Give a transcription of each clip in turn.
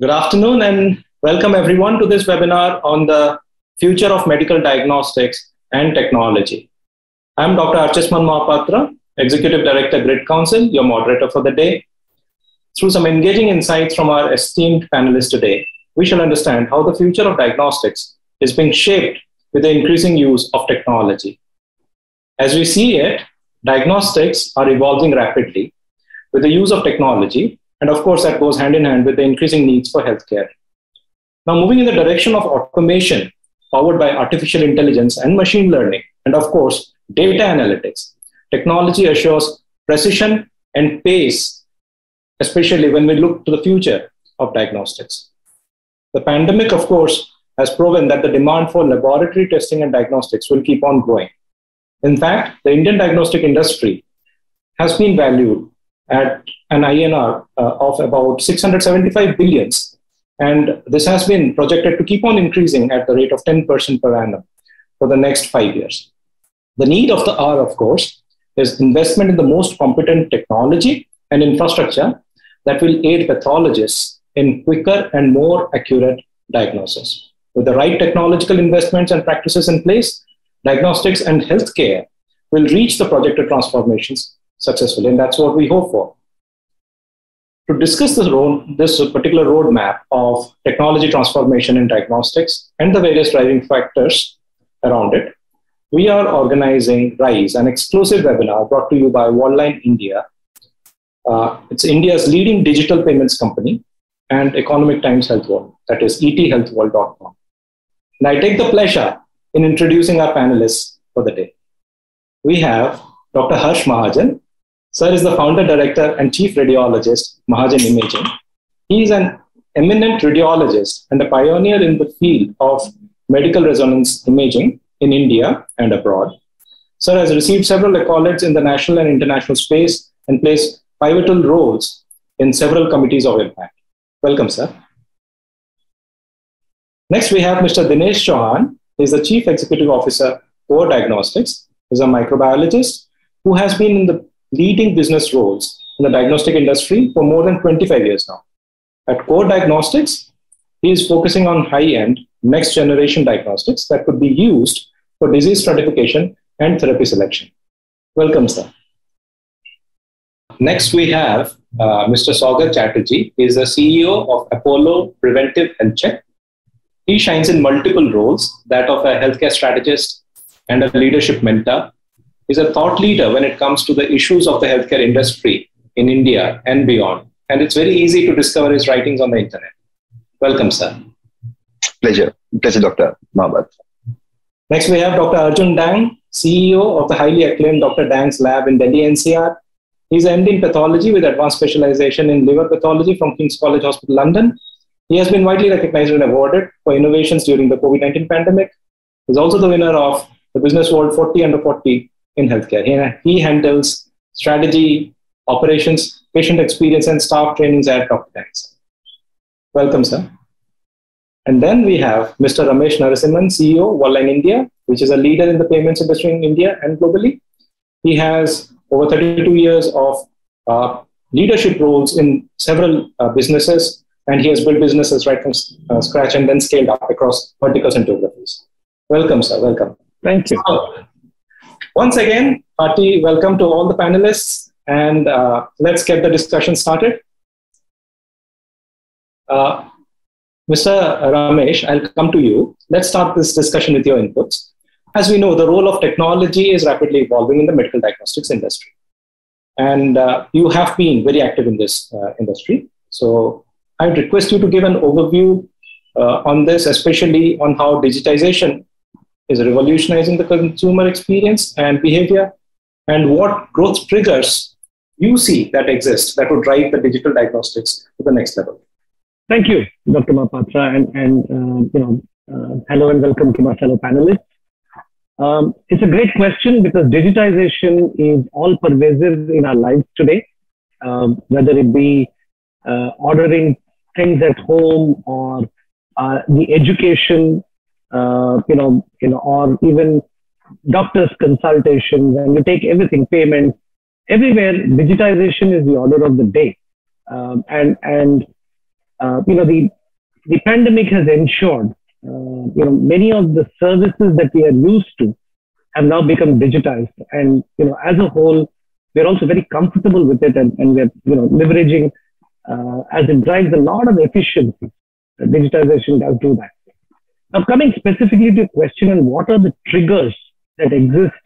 Good afternoon and welcome everyone to this webinar on the future of medical diagnostics and technology. I'm Dr. Archisman Mahapatra, Executive Director, Grid Council, your moderator for the day. Through some engaging insights from our esteemed panelists today, we shall understand how the future of diagnostics is being shaped with the increasing use of technology. As we see it, diagnostics are evolving rapidly with the use of technology, and of course, that goes hand in hand with the increasing needs for healthcare. Now, moving in the direction of automation powered by artificial intelligence and machine learning, and of course, data analytics, technology assures precision and pace, especially when we look to the future of diagnostics. The pandemic, of course, has proven that the demand for laboratory testing and diagnostics will keep on growing. In fact, the Indian diagnostic industry has been valued at an INR uh, of about 675 billions. And this has been projected to keep on increasing at the rate of 10% per annum for the next five years. The need of the hour, of course, is investment in the most competent technology and infrastructure that will aid pathologists in quicker and more accurate diagnosis. With the right technological investments and practices in place, diagnostics and healthcare will reach the projected transformations successfully, and that's what we hope for. To discuss this, road, this particular roadmap of technology transformation in diagnostics and the various driving factors around it, we are organizing RISE, an exclusive webinar brought to you by Worldline India. Uh, it's India's leading digital payments company and Economic Times Health World, that is ethealthworld.com. And I take the pleasure in introducing our panelists for the day. We have Dr. Harsh Mahajan. Sir is the founder, director, and chief radiologist, Mahajan Imaging. He is an eminent radiologist and a pioneer in the field of medical resonance imaging in India and abroad. Sir has received several accolades in the national and international space and plays pivotal roles in several committees of impact. Welcome, sir. Next, we have Mr. Dinesh Chauhan. He's the Chief Executive Officer Core Diagnostics. He's a microbiologist who has been in the leading business roles in the diagnostic industry for more than 25 years now. At Core Diagnostics, he is focusing on high-end, next-generation diagnostics that could be used for disease stratification and therapy selection. Welcome, sir. Next, we have uh, Mr. Saugat Chatterjee. He is the CEO of Apollo Preventive Health Check. He shines in multiple roles that of a healthcare strategist and a leadership mentor. He's a thought leader when it comes to the issues of the healthcare industry in India and beyond. And it's very easy to discover his writings on the internet. Welcome, sir. Pleasure. Pleasure, Dr. Mahabat. Next, we have Dr. Arjun Dang, CEO of the highly acclaimed Dr. Dang's lab in Delhi NCR. He's MD in pathology with advanced specialization in liver pathology from King's College Hospital, London. He has been widely recognized and awarded for innovations during the COVID 19 pandemic. He's also the winner of the Business World 40 Under 40 in healthcare. He, he handles strategy, operations, patient experience, and staff trainings at Dr. Dang's. Welcome, sir. And then we have Mr. Ramesh Narasimhan, CEO, Worldline India, which is a leader in the payments industry in India and globally. He has over 32 years of uh, leadership roles in several uh, businesses, and he has built businesses right from uh, scratch and then scaled up across verticals and geographies. Welcome, sir. Welcome. Thank you. So, once again, hearty welcome to all the panelists, and uh, let's get the discussion started. Uh, Mr. Ramesh, I'll come to you. Let's start this discussion with your inputs. As we know, the role of technology is rapidly evolving in the medical diagnostics industry. And uh, you have been very active in this uh, industry. So I'd request you to give an overview uh, on this, especially on how digitization is revolutionizing the consumer experience and behavior, and what growth triggers you see that exist that would drive the digital diagnostics to the next level. Thank you, Dr. Mahapatra, and, and uh, you know, uh, hello and welcome to my fellow panelists. Um, it's a great question because digitization is all pervasive in our lives today, um, whether it be uh, ordering things at home or uh, the education, uh, you know, you know, or even doctors' consultations, and you take everything, payments, everywhere. Digitization is the order of the day, um, and and uh, you know, the, the pandemic has ensured, uh, you know, many of the services that we are used to have now become digitized. And, you know, as a whole, we're also very comfortable with it and, and we're, you know, leveraging uh, as it drives a lot of efficiency. digitization does do that. Now, coming specifically to your question on what are the triggers that exist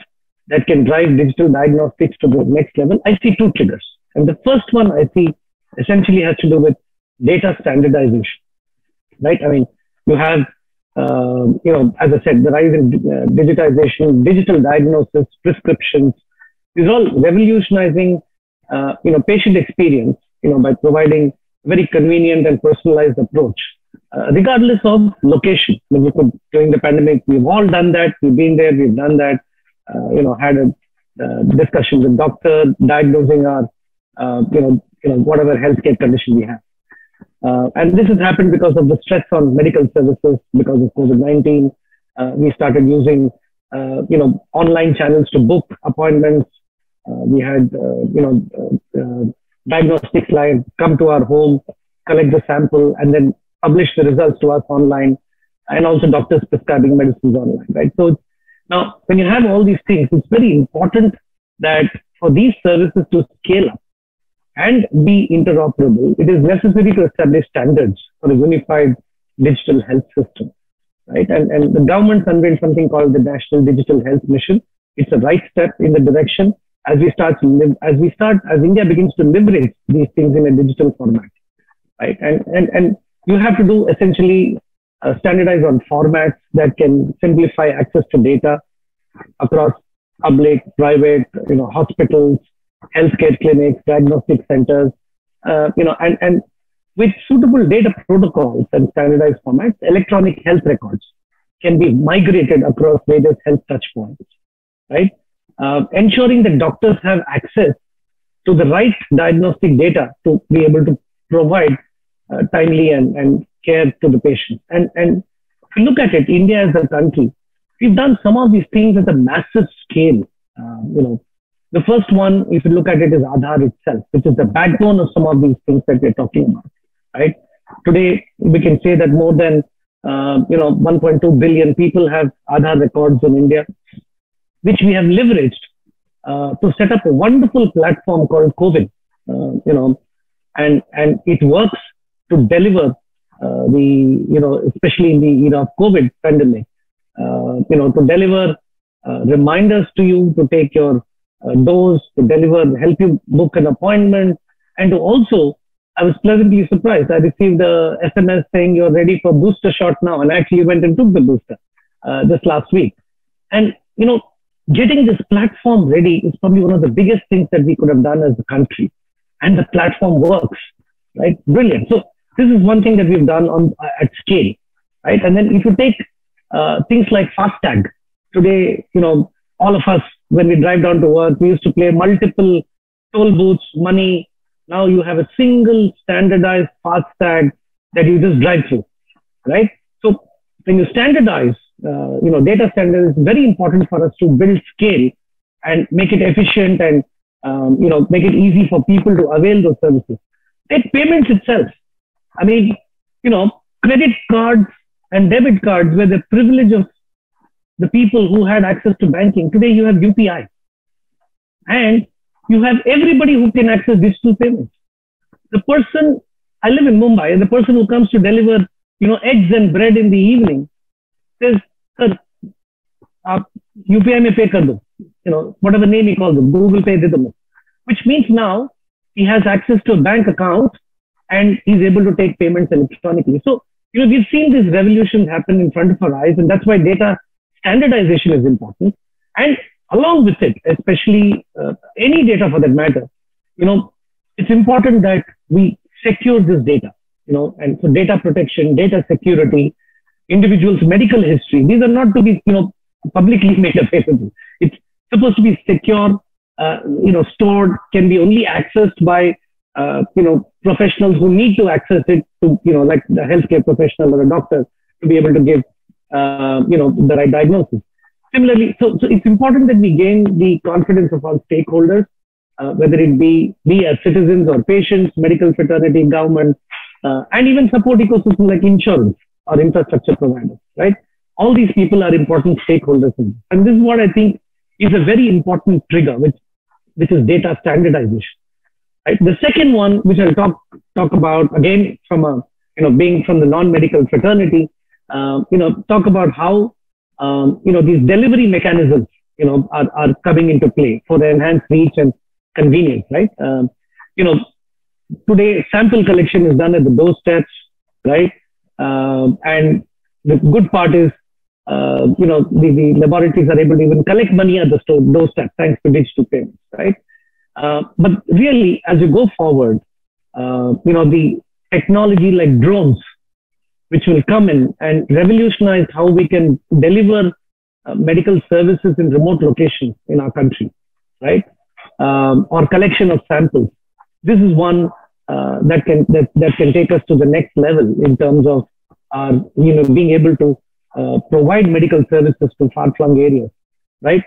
that can drive digital diagnostics to the next level, I see two triggers. And the first one I see essentially has to do with data standardization, right? I mean, you have, uh, you know, as I said, the rise in uh, digitization, digital diagnosis, prescriptions, is all revolutionizing, uh, you know, patient experience, you know, by providing very convenient and personalized approach, uh, regardless of location. I mean, could, during the pandemic, we've all done that. We've been there, we've done that, uh, you know, had a uh, discussion with doctor, diagnosing our, uh, you know, you know, whatever healthcare condition we have. Uh, and this has happened because of the stress on medical services because of COVID-19. Uh, we started using, you know, online channels to book appointments. We had, you know, diagnostics line come to our home, collect the sample, and then publish the results to us online. And also doctors prescribing medicines online, right? So now, when you have all these things, it's very important that for these services to scale up, and be interoperable, it is necessary to establish standards for a unified digital health system, right? And, and the government unveiled something called the National Digital Health Mission. It's a right step in the direction as we start to as we start, as India begins to leverage these things in a digital format, right? And, and, and you have to do essentially uh, standardize on formats that can simplify access to data across public, private, you know, hospitals, healthcare clinics, diagnostic centers, uh, you know, and, and with suitable data protocols and standardized formats, electronic health records can be migrated across various health touchpoints, right? Uh, ensuring that doctors have access to the right diagnostic data to be able to provide uh, timely and, and care to the patient. And, and if you look at it, India as a country, we've done some of these things at a massive scale. Uh, you know, the first one, if you look at it, is Aadhaar itself, which is the backbone of some of these things that we're talking about, right? Today, we can say that more than, uh, you know, 1.2 billion people have Aadhaar records in India, which we have leveraged uh, to set up a wonderful platform called CoWIN, uh, you know, and, and it works to deliver uh, the, you know, especially in the era of COVID pandemic, uh, you know, to deliver uh, reminders to you to take your uh, dose, to deliver, help you book an appointment, and to also, I was pleasantly surprised. I received a SMS saying you're ready for booster shot now, and actually went and took the booster uh, just last week. And you know, getting this platform ready is probably one of the biggest things that we could have done as a country, and the platform works, right? Brilliant. So this is one thing that we've done on uh, at scale, right? And then if you take uh, things like FASTag, today, you know, all of us when we drive down to work, we used to play multiple toll booths, money. Now you have a single standardized FASTag that you just drive through, right? So when you standardize, uh, you know, data standard is very important for us to build scale and make it efficient and, um, you know, make it easy for people to avail those services. Take payments itself. I mean, you know, credit cards and debit cards were the privilege of the people who had access to banking. Today you have UPI. And you have everybody who can access digital payments. The person, I live in Mumbai, and the person who comes to deliver, you know, eggs and bread in the evening says, sir, UPI may pay do. You know, whatever name he calls it, Google Pay did them. Which means now he has access to a bank account and he's able to take payments electronically. So, you know, we've seen this revolution happen in front of our eyes, and that's why data standardization is important. And along with it, especially uh, any data for that matter, you know, it's important that we secure this data, you know, and so data protection, data security, individuals' medical history, these are not to be, you know, publicly made available. It's supposed to be secure, uh, you know, stored, can be only accessed by, uh, you know, professionals who need to access it to, you know, like the healthcare professional or a doctor to be able to give uh, you know, the right diagnosis. Similarly, so, so it's important that we gain the confidence of all stakeholders, uh, whether it be we as citizens or patients, medical fraternity, government, uh, and even support ecosystem like insurance or infrastructure providers, right? All these people are important stakeholders. And this is what I think is a very important trigger, which, which is data standardization. Right? The second one, which I'll talk, talk about again from a, you know, being from the non-medical fraternity, uh, you know, talk about how, um, you know, these delivery mechanisms, you know, are, are coming into play for the enhanced reach and convenience, right? Um, you know, today sample collection is done at the doorsteps, right? Um, and the good part is, uh, you know, the, the laboratories are able to even collect money at the store, doorstep thanks to digital payments, right? Uh, but really, as you go forward, uh, you know, the technology like drones, which will come in and revolutionize how we can deliver uh, medical services in remote locations in our country, right? Um, or collection of samples. This is one uh, that can that, that can take us to the next level in terms of our you know being able to uh, provide medical services to far-flung areas, right?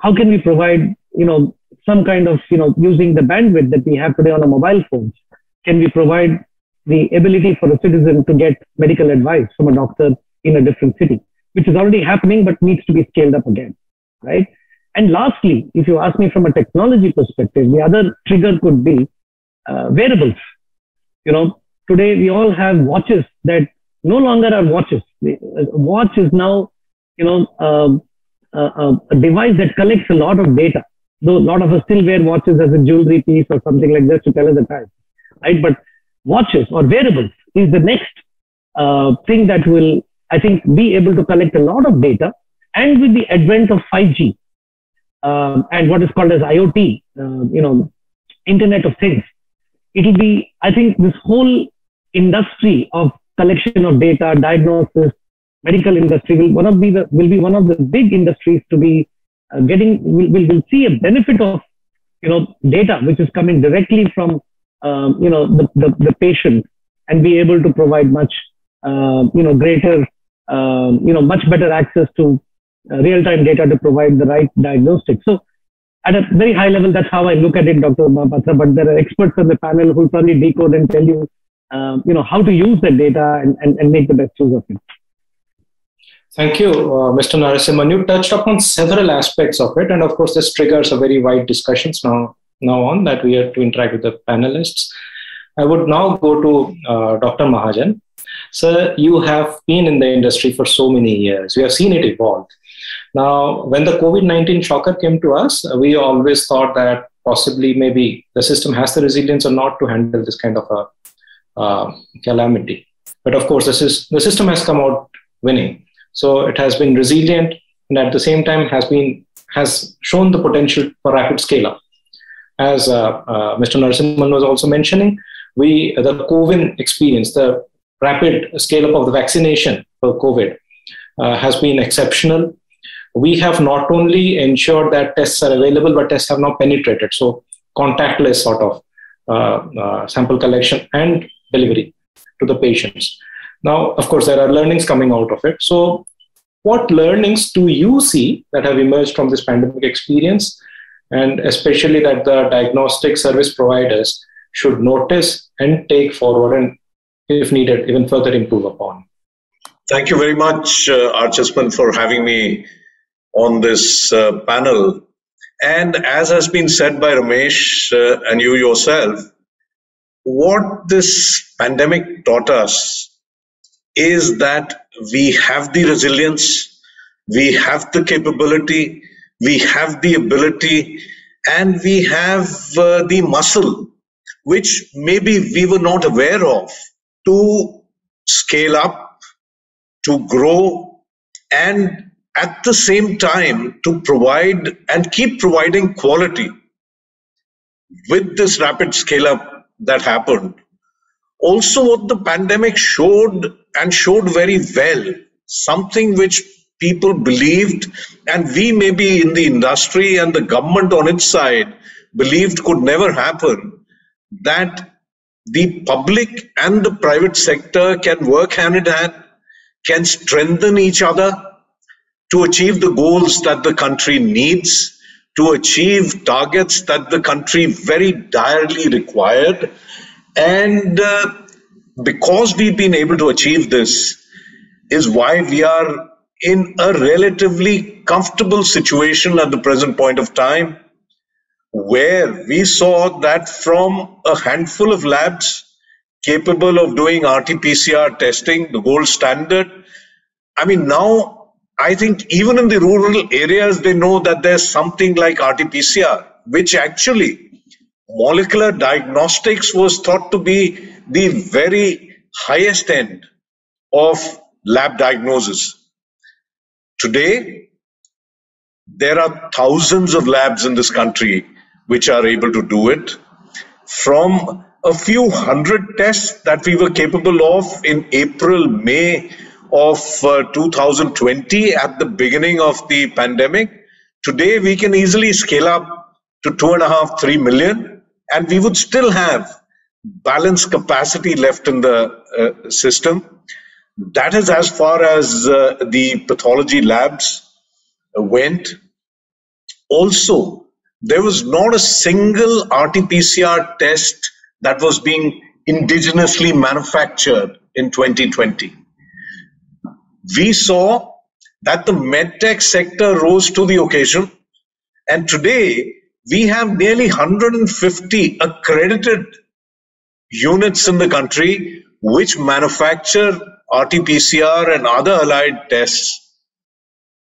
How can we provide you know some kind of you know using the bandwidth that we have today on our mobile phones? Can we provide the ability for a citizen to get medical advice from a doctor in a different city, which is already happening but needs to be scaled up again, right? And lastly, if you ask me from a technology perspective, the other trigger could be uh, wearables. You know, today we all have watches that no longer are watches. The uh, watch is now, you know, um, uh, a device that collects a lot of data. Though a lot of us still wear watches as a jewelry piece or something like that to tell us the time, right? But watches or wearables is the next uh, thing that will, I think, be able to collect a lot of data. And with the advent of 5G um, and what is called as IoT, uh, you know, Internet of Things, it'll be, I think, this whole industry of collection of data, diagnosis, medical industry will one of be the will be one of the big industries to be uh, getting. Will will will see a benefit of you know data which is coming directly from um, you know the, the the patient and be able to provide much uh, you know greater um, you know much better access to uh, real time data to provide the right diagnostic. So at a very high level, that's how I look at it, Dr. Mahapatra. But there are experts on the panel who probably decode and tell you, um, you know, how to use the data and, and, and make the best use of it. Thank you, uh, Mr. Narasimhan. You touched upon several aspects of it, and of course, this triggers a very wide discussions now now on that we have to interact with the panelists. I would now go to uh, Dr. Mahajan. Sir, you have been in the industry for so many years. You have seen it evolve. Now, when the COVID 19 shocker came to us, we always thought that possibly maybe the system has the resilience or not to handle this kind of a uh, calamity. But of course, this is, the system has come out winning. So it has been resilient and at the same time has been has shown the potential for rapid scale up. As uh, uh, Mr. Narasimhan was also mentioning, we the COVID experience, the rapid scale up of the vaccination for COVID uh, has been exceptional we have not only ensured that tests are available, but tests have now penetrated. So contactless sort of uh, uh, sample collection and delivery to the patients. Now, of course, there are learnings coming out of it. So, what learnings do you see that have emerged from this pandemic experience, and especially that the diagnostic service providers should notice and take forward, and if needed, even further improve upon? Thank you very much, uh, for having me on this uh, panel. And as has been said by Ramesh uh, and you yourself, what this pandemic taught us is that we have the resilience, we have the capability, we have the ability, and we have uh, the muscle, which maybe we were not aware of, to scale up, to grow, and at the same time to provide and keep providing quality. With this rapid scale up that happened also what the pandemic showed and showed very well something which people believed and we maybe in the industry and the government on its side believed could never happen that the public and the private sector can work hand in hand can strengthen each other to achieve the goals that the country needs, to achieve targets that the country very direly required. And uh, because we've been able to achieve this, is why we are in a relatively comfortable situation at the present point of time, where we saw that from a handful of labs capable of doing RT PCR testing, the gold standard. I mean, now I think even in the rural areas, they know that there's something like RT PCR, which actually molecular diagnostics was thought to be the very highest end of lab diagnosis. Today, there are thousands of labs in this country which are able to do it. From a few hundred tests that we were capable of in April, May of uh, 2020 at the beginning of the pandemic, today we can easily scale up to two and a half, three million, and we would still have balance capacity left in the uh, system. That is as far as uh, the pathology labs went. Also, there was not a single RT-PCR test that was being indigenously manufactured in 2020. We saw that the medtech sector rose to the occasion, and today we have nearly 150 accredited units in the country which manufacture RT-PCR and other allied tests.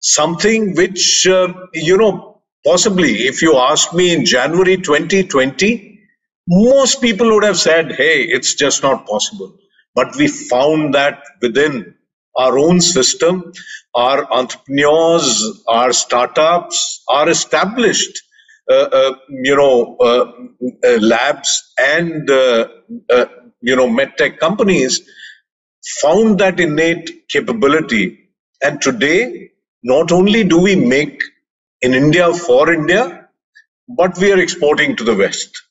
Something which, uh, you know, possibly if you asked me in January 2020, most people would have said, hey, it's just not possible. But we found that within our own system, our entrepreneurs, our startups, our established you know, uh, uh labs and uh, uh, you know medtech companies found that innate capability. And today, not only do we make in India for India, but we are exporting to the West.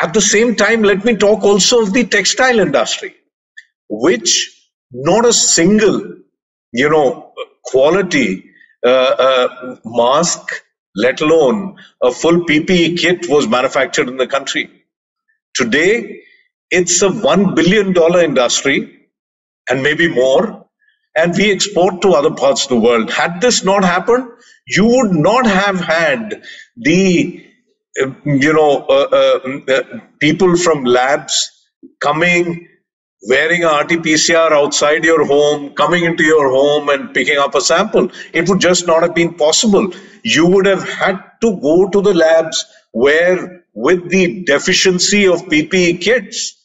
At the same time, let me talk also of the textile industry, which not a single, you know, quality uh, uh, mask, let alone a full PPE kit was manufactured in the country. Today, it's a $1 billion industry and maybe more, and we export to other parts of the world. Had this not happened, you would not have had the you know, uh, uh, uh, people from labs coming, wearing a RT-PCR outside your home, coming into your home and picking up a sample. It would just not have been possible. You would have had to go to the labs where, with the deficiency of PPE kits,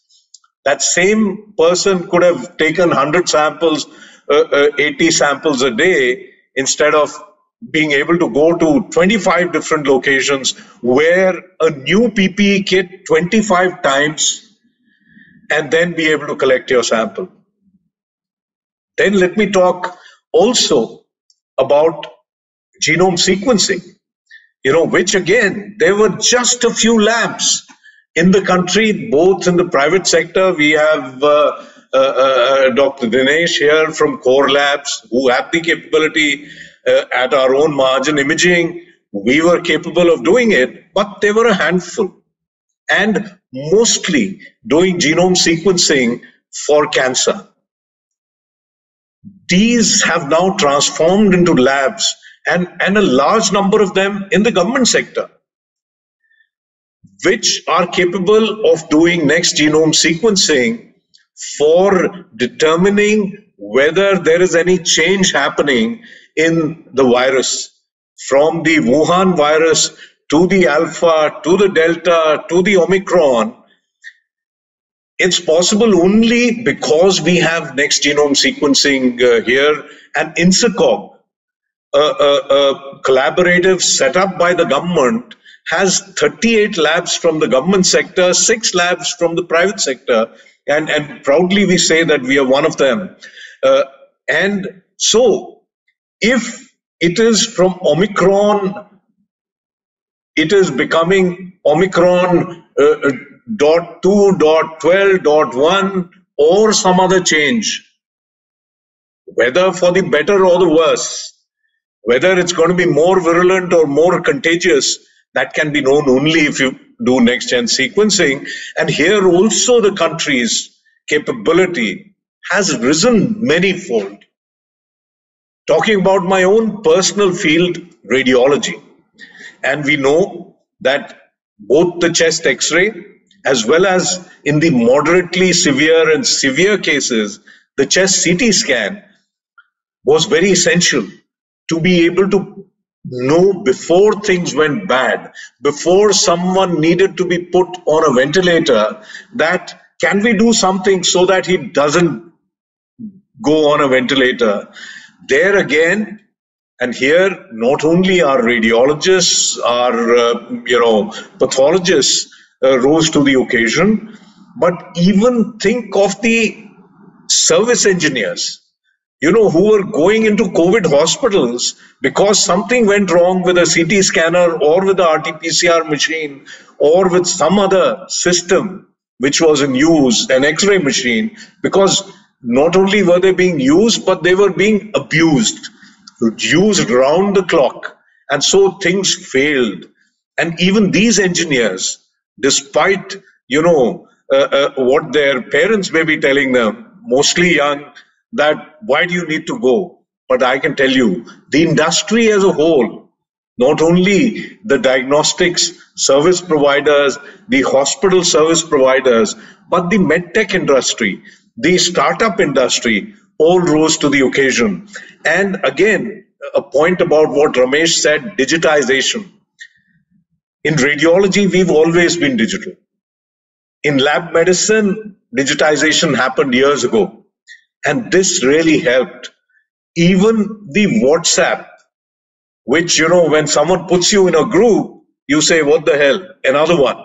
that same person could have taken 100 samples, uh, uh, 80 samples a day instead of being able to go to 25 different locations, wear a new PPE kit 25 times, and then be able to collect your sample. Then let me talk also about genome sequencing, you know, which again, there were just a few labs in the country, both in the private sector. We have uh, uh, uh, Dr. Dinesh here from Core Labs, who had the capability uh, at our own Mahajan Imaging. We were capable of doing it, but they were a handful. And mostly doing genome sequencing for cancer. These have now transformed into labs and, and a large number of them in the government sector, which are capable of doing next genome sequencing for determining whether there is any change happening in the virus from the Wuhan virus to the Alpha, to the Delta, to the Omicron. It's possible only because we have next genome sequencing uh, here and INSACOG, a, collaborative set up by the government, has 38 labs from the government sector, six labs from the private sector, and, and proudly we say that we are one of them. Uh, and so, if it is from Omicron, it is becoming Omicron uh, uh, dot two, dot twelve, dot one, or some other change, whether for the better or the worse, whether it's going to be more virulent or more contagious, that can be known only if you do next gen sequencing. And here also the country's capability has risen many-fold. Talking about my own personal field, radiology, and we know that both the chest x-ray as well as in the moderately severe and severe cases, the chest CT scan was very essential to be able to know before things went bad, before someone needed to be put on a ventilator, that can we do something so that he doesn't go on a ventilator? There again, and here not only our radiologists, our uh, you know pathologists uh, rose to the occasion, but even think of the service engineers you know, who were going into COVID hospitals because something went wrong with a CT scanner or with the RT-PCR machine or with some other system which was in use, an X-ray machine, because not only were they being used, but they were being abused, used round the clock. And so things failed. And even these engineers, despite, you know, uh, uh, what their parents may be telling them, mostly young, that why do you need to go? But I can tell you, the industry as a whole, not only the diagnostics service providers, the hospital service providers, but the medtech industry, the startup industry, all rose to the occasion. And again, a point about what Ramesh said digitization. In radiology, we've always been digital. In lab medicine, digitization happened years ago. And this really helped. Even the WhatsApp, which, you know, when someone puts you in a group, you say, what the hell, another one.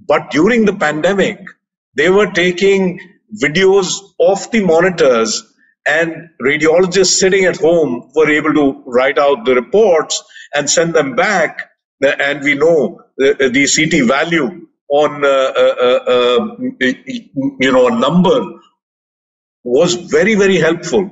But during the pandemic, they were taking videos off the monitors and radiologists sitting at home were able to write out the reports and send them back. And we know the, the CT value on, uh, uh, uh, you know, a number was very, very helpful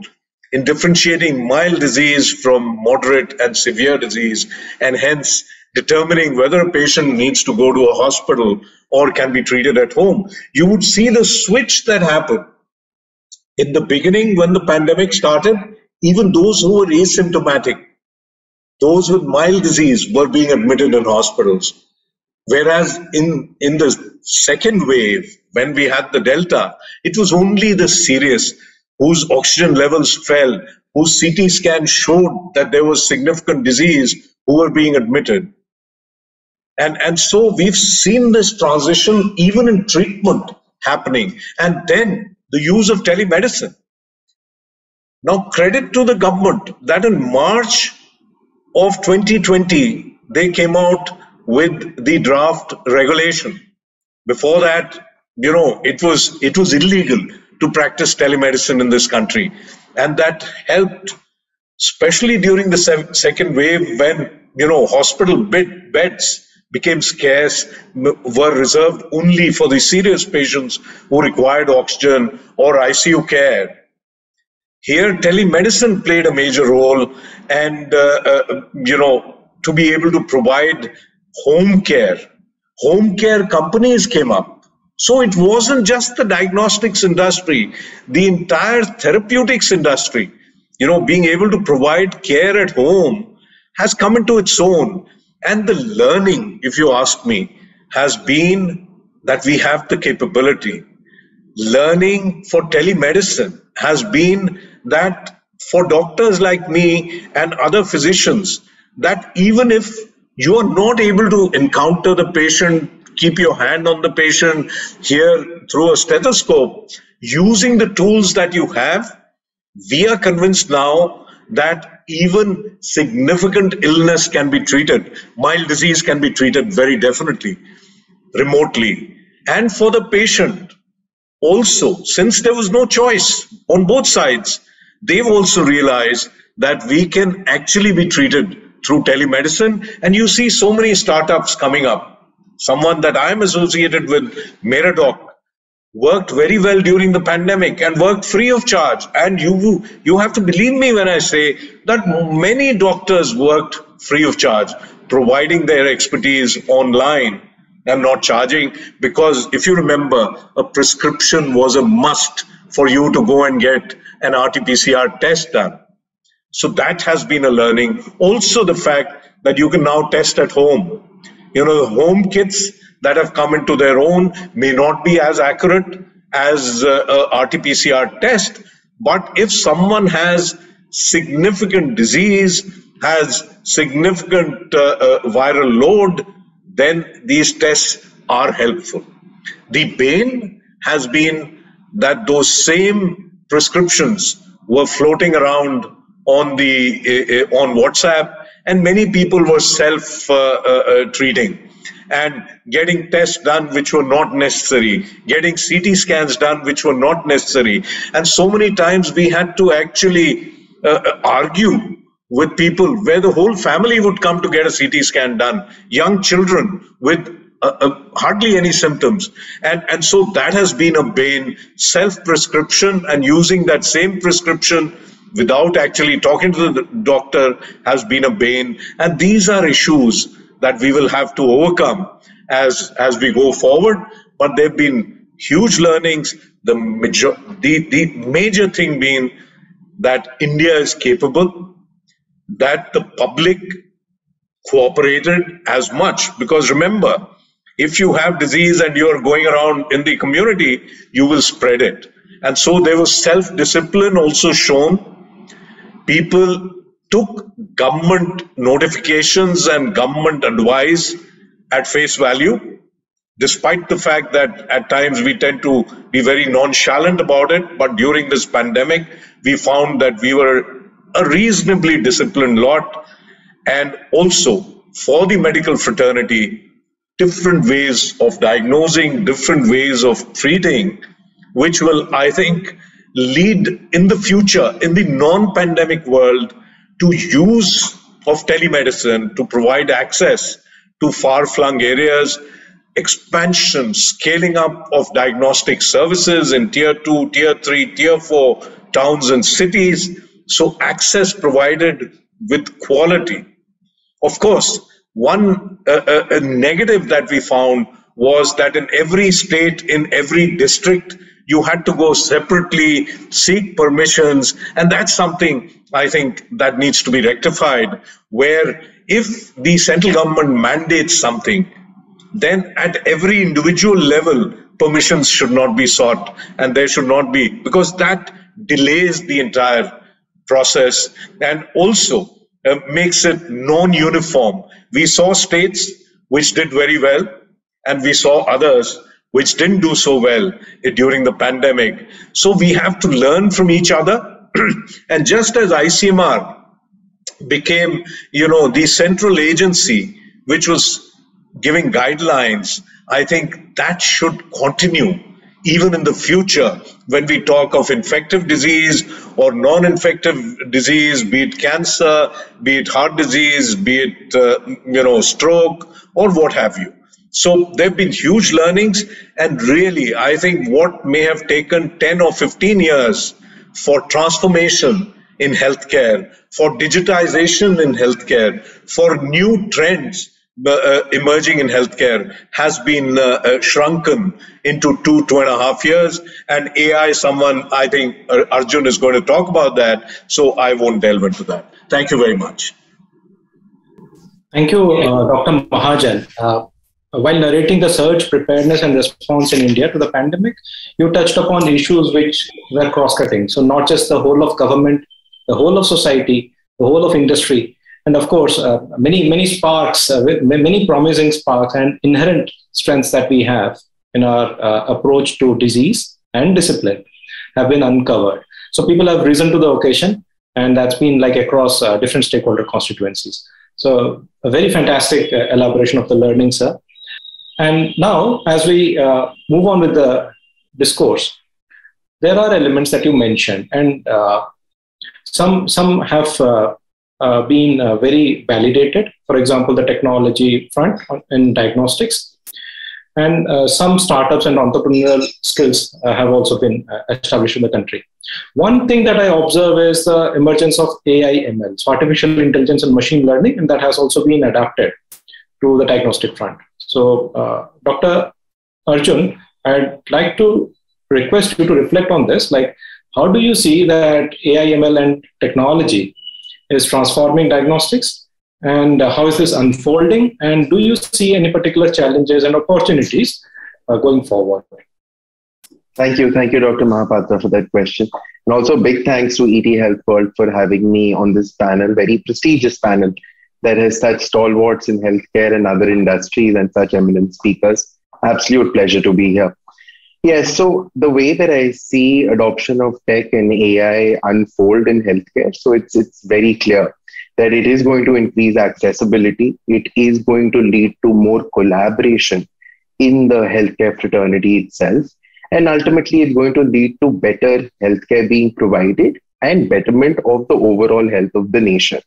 in differentiating mild disease from moderate and severe disease, and hence determining whether a patient needs to go to a hospital or can be treated at home. You would see the switch that happened. In the beginning, when the pandemic started, even those who were asymptomatic, those with mild disease, were being admitted in hospitals. Whereas in, in the second wave, when we had the Delta, it was only the serious whose oxygen levels fell, whose CT scan showed that there was significant disease who were being admitted. And, and so we've seen this transition even in treatment happening. And then the use of telemedicine. Now, credit to the government that in March of 2020, they came out with the draft regulation. Before that, you know, it was it was illegal to practice telemedicine in this country, and that helped, especially during the second wave when you know hospital bed, beds became scarce, were reserved only for the serious patients who required oxygen or ICU care. Here, telemedicine played a major role, and uh, uh, you know, to be able to provide home care. Home care companies came up. So it wasn't just the diagnostics industry, the entire therapeutics industry, you know, being able to provide care at home has come into its own. And the learning, if you ask me, has been that we have the capability. Learning for telemedicine has been that for doctors like me and other physicians, that even if you are not able to encounter the patient, keep your hand on the patient, hear through a stethoscope, using the tools that you have, we are convinced now that even significant illness can be treated, mild disease can be treated very definitely, remotely. And for the patient, also, since there was no choice on both sides, they've also realized that we can actually be treated through telemedicine. And you see so many startups coming up. Someone that I'm associated with, Meradoc, worked very well during the pandemic and worked free of charge. And you, you have to believe me when I say that many doctors worked free of charge, providing their expertise online I'm not charging because if you remember, a prescription was a must for you to go and get an RT-PCR test done. So that has been a learning. Also, the fact that you can now test at home. You know, the home kits that have come into their own may not be as accurate as uh, a RT-PCR test, but if someone has significant disease, has significant uh, uh, viral load, then these tests are helpful. The bane has been that those same prescriptions were floating around on the uh, on WhatsApp, and many people were self uh, uh, treating and getting tests done which were not necessary, getting CT scans done which were not necessary, and so many times we had to actually uh, argue with people where the whole family would come to get a CT scan done, young children with uh, uh, hardly any symptoms. And, and so that has been a bane. Self prescription and using that same prescription without actually talking to the doctor has been a bane. And these are issues that we will have to overcome as, as we go forward. But there have been huge learnings. The major, the, the major thing being that India is capable that the public cooperated as much because remember if you have disease and you're going around in the community you will spread it and so there was self discipline also shown people took government notifications and government advice at face value despite the fact that at times we tend to be very nonchalant about it but during this pandemic we found that we were a reasonably disciplined lot, and also for the medical fraternity, different ways of diagnosing, different ways of treating, which will, I think, lead in the future, in the non pandemic world, to use of telemedicine to provide access to far flung areas, expansion, scaling up of diagnostic services in tier two, tier three, tier four towns and cities so access provided with quality. Of course, one uh, uh, negative that we found was that in every state, in every district, you had to go separately, seek permissions, and that's something I think that needs to be rectified. Where if the central government mandates something, then at every individual level, permissions should not be sought, and there should not be, because that delays the entire process and also uh, makes it non-uniform. We saw states which did very well and we saw others which didn't do so well during the pandemic. So we have to learn from each other. and just as ICMR became, you know, the central agency which was giving guidelines, I think that should continue even in the future when we talk of infective disease or non-infective disease be it cancer be it heart disease be it uh, you know stroke or what have you so there have been huge learnings and really i think what may have taken 10 or 15 years for transformation in healthcare for digitization in healthcare for new trends uh, emerging in healthcare has been uh, uh, shrunken into two, two and a half years. And AI, someone, I think uh, Arjun is going to talk about that, so I won't delve into that. Thank you very much. Thank you, uh, Dr. Mahajan. Uh, while narrating the surge preparedness and response in India to the pandemic, you touched upon issues which were cross cutting. So, not just the whole of government, the whole of society, the whole of industry, and of course, uh, many many sparks, uh, many promising sparks, and inherent strengths that we have in our uh, approach to disease and discipline have been uncovered. So people have risen to the occasion, and that's been like across uh, different stakeholder constituencies. So a very fantastic uh, elaboration of the learning, sir. And now, as we uh, move on with the discourse, there are elements that you mentioned, and some some have uh, been uh, very validated. For example, the technology front in diagnostics. And uh, some startups and entrepreneurial skills uh, have also been uh, established in the country. One thing that I observe is the emergence of AI ML, so artificial intelligence and machine learning, and that has also been adapted to the diagnostic front. So uh, Dr. Arjun, I'd like to request you to reflect on this. Like, how do you see that AI, ML, and technology is transforming diagnostics? And uh, how is this unfolding? And do you see any particular challenges and opportunities uh, going forward? Thank you. Thank you, Dr. Mahapatra, for that question. And also, big thanks to ET Health World for having me on this panel, very prestigious panel that has such stalwarts in healthcare and other industries and such eminent speakers. Absolute pleasure to be here. Yes, so the way that I see adoption of tech and AI unfold in healthcare, so it's it's very clear that it is going to increase accessibility. It is going to lead to more collaboration in the healthcare fraternity itself. And ultimately, it's going to lead to better healthcare being provided and betterment of the overall health of the nation.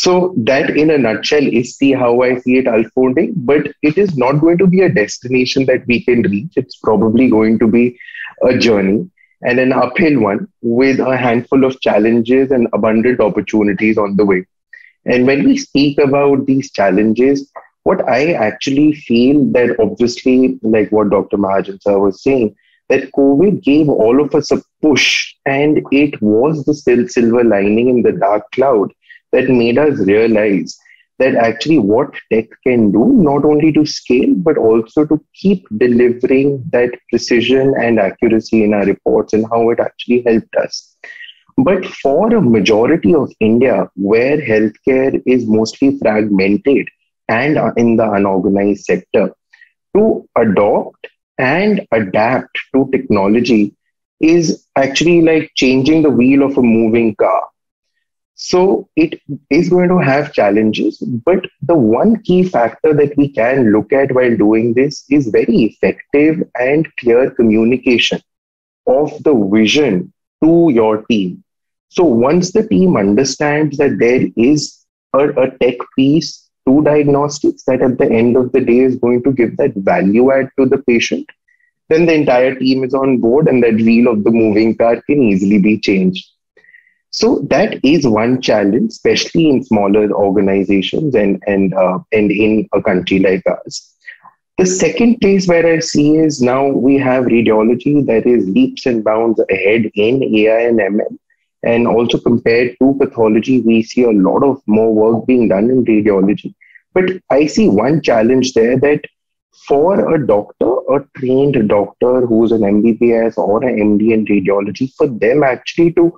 So, that in a nutshell is see how I see it unfolding, but it is not going to be a destination that we can reach. It's probably going to be a journey and an uphill one with a handful of challenges and abundant opportunities on the way. And when we speak about these challenges, what I actually feel that obviously, like what Dr. Mahajan sir was saying, that COVID gave all of us a push, and it was the silver lining in the dark cloud that made us realize that actually what tech can do, not only to scale, but also to keep delivering that precision and accuracy in our reports and how it actually helped us. But for a majority of India, where healthcare is mostly fragmented and uh, in the unorganized sector, to adopt and adapt to technology is actually like changing the wheel of a moving car so it is going to have challenges, but the one key factor that we can look at while doing this is very effective and clear communication of the vision to your team. So once the team understands that there is a, a tech piece to diagnostics that at the end of the day is going to give that value add to the patient, then the entire team is on board and that wheel of the moving car can easily be changed. So that is one challenge, especially in smaller organizations and and uh, and in a country like ours. The second place where I see is now we have radiology that is leaps and bounds ahead in AI and ML. And also compared to pathology, we see a lot of more work being done in radiology. But I see one challenge there that for a doctor, a trained doctor who's an MBBS or an MD in radiology, for them actually to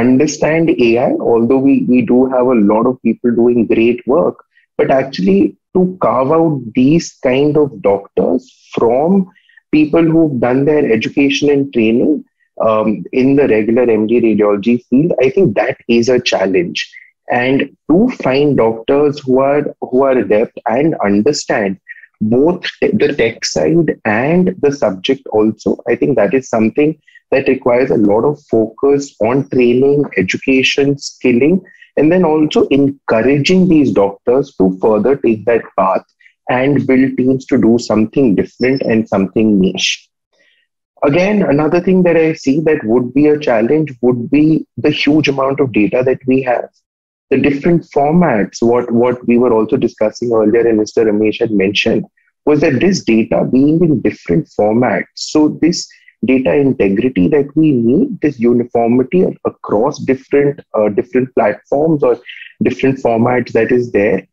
understand AI, although we, we do have a lot of people doing great work, but actually to carve out these kind of doctors from people who've done their education and training um, in the regular MD radiology field, I think that is a challenge. And to find doctors who are who are adept and understand both the tech side and the subject also, I think that is something that requires a lot of focus on training, education, skilling, and then also encouraging these doctors to further take that path and build teams to do something different and something niche. Again, another thing that I see that would be a challenge would be the huge amount of data that we have. The different formats, what, what we were also discussing earlier, and Mr. Ramesh had mentioned, was that this data being in different formats. So this data integrity that we need, this uniformity across different uh, different platforms or different formats that is there,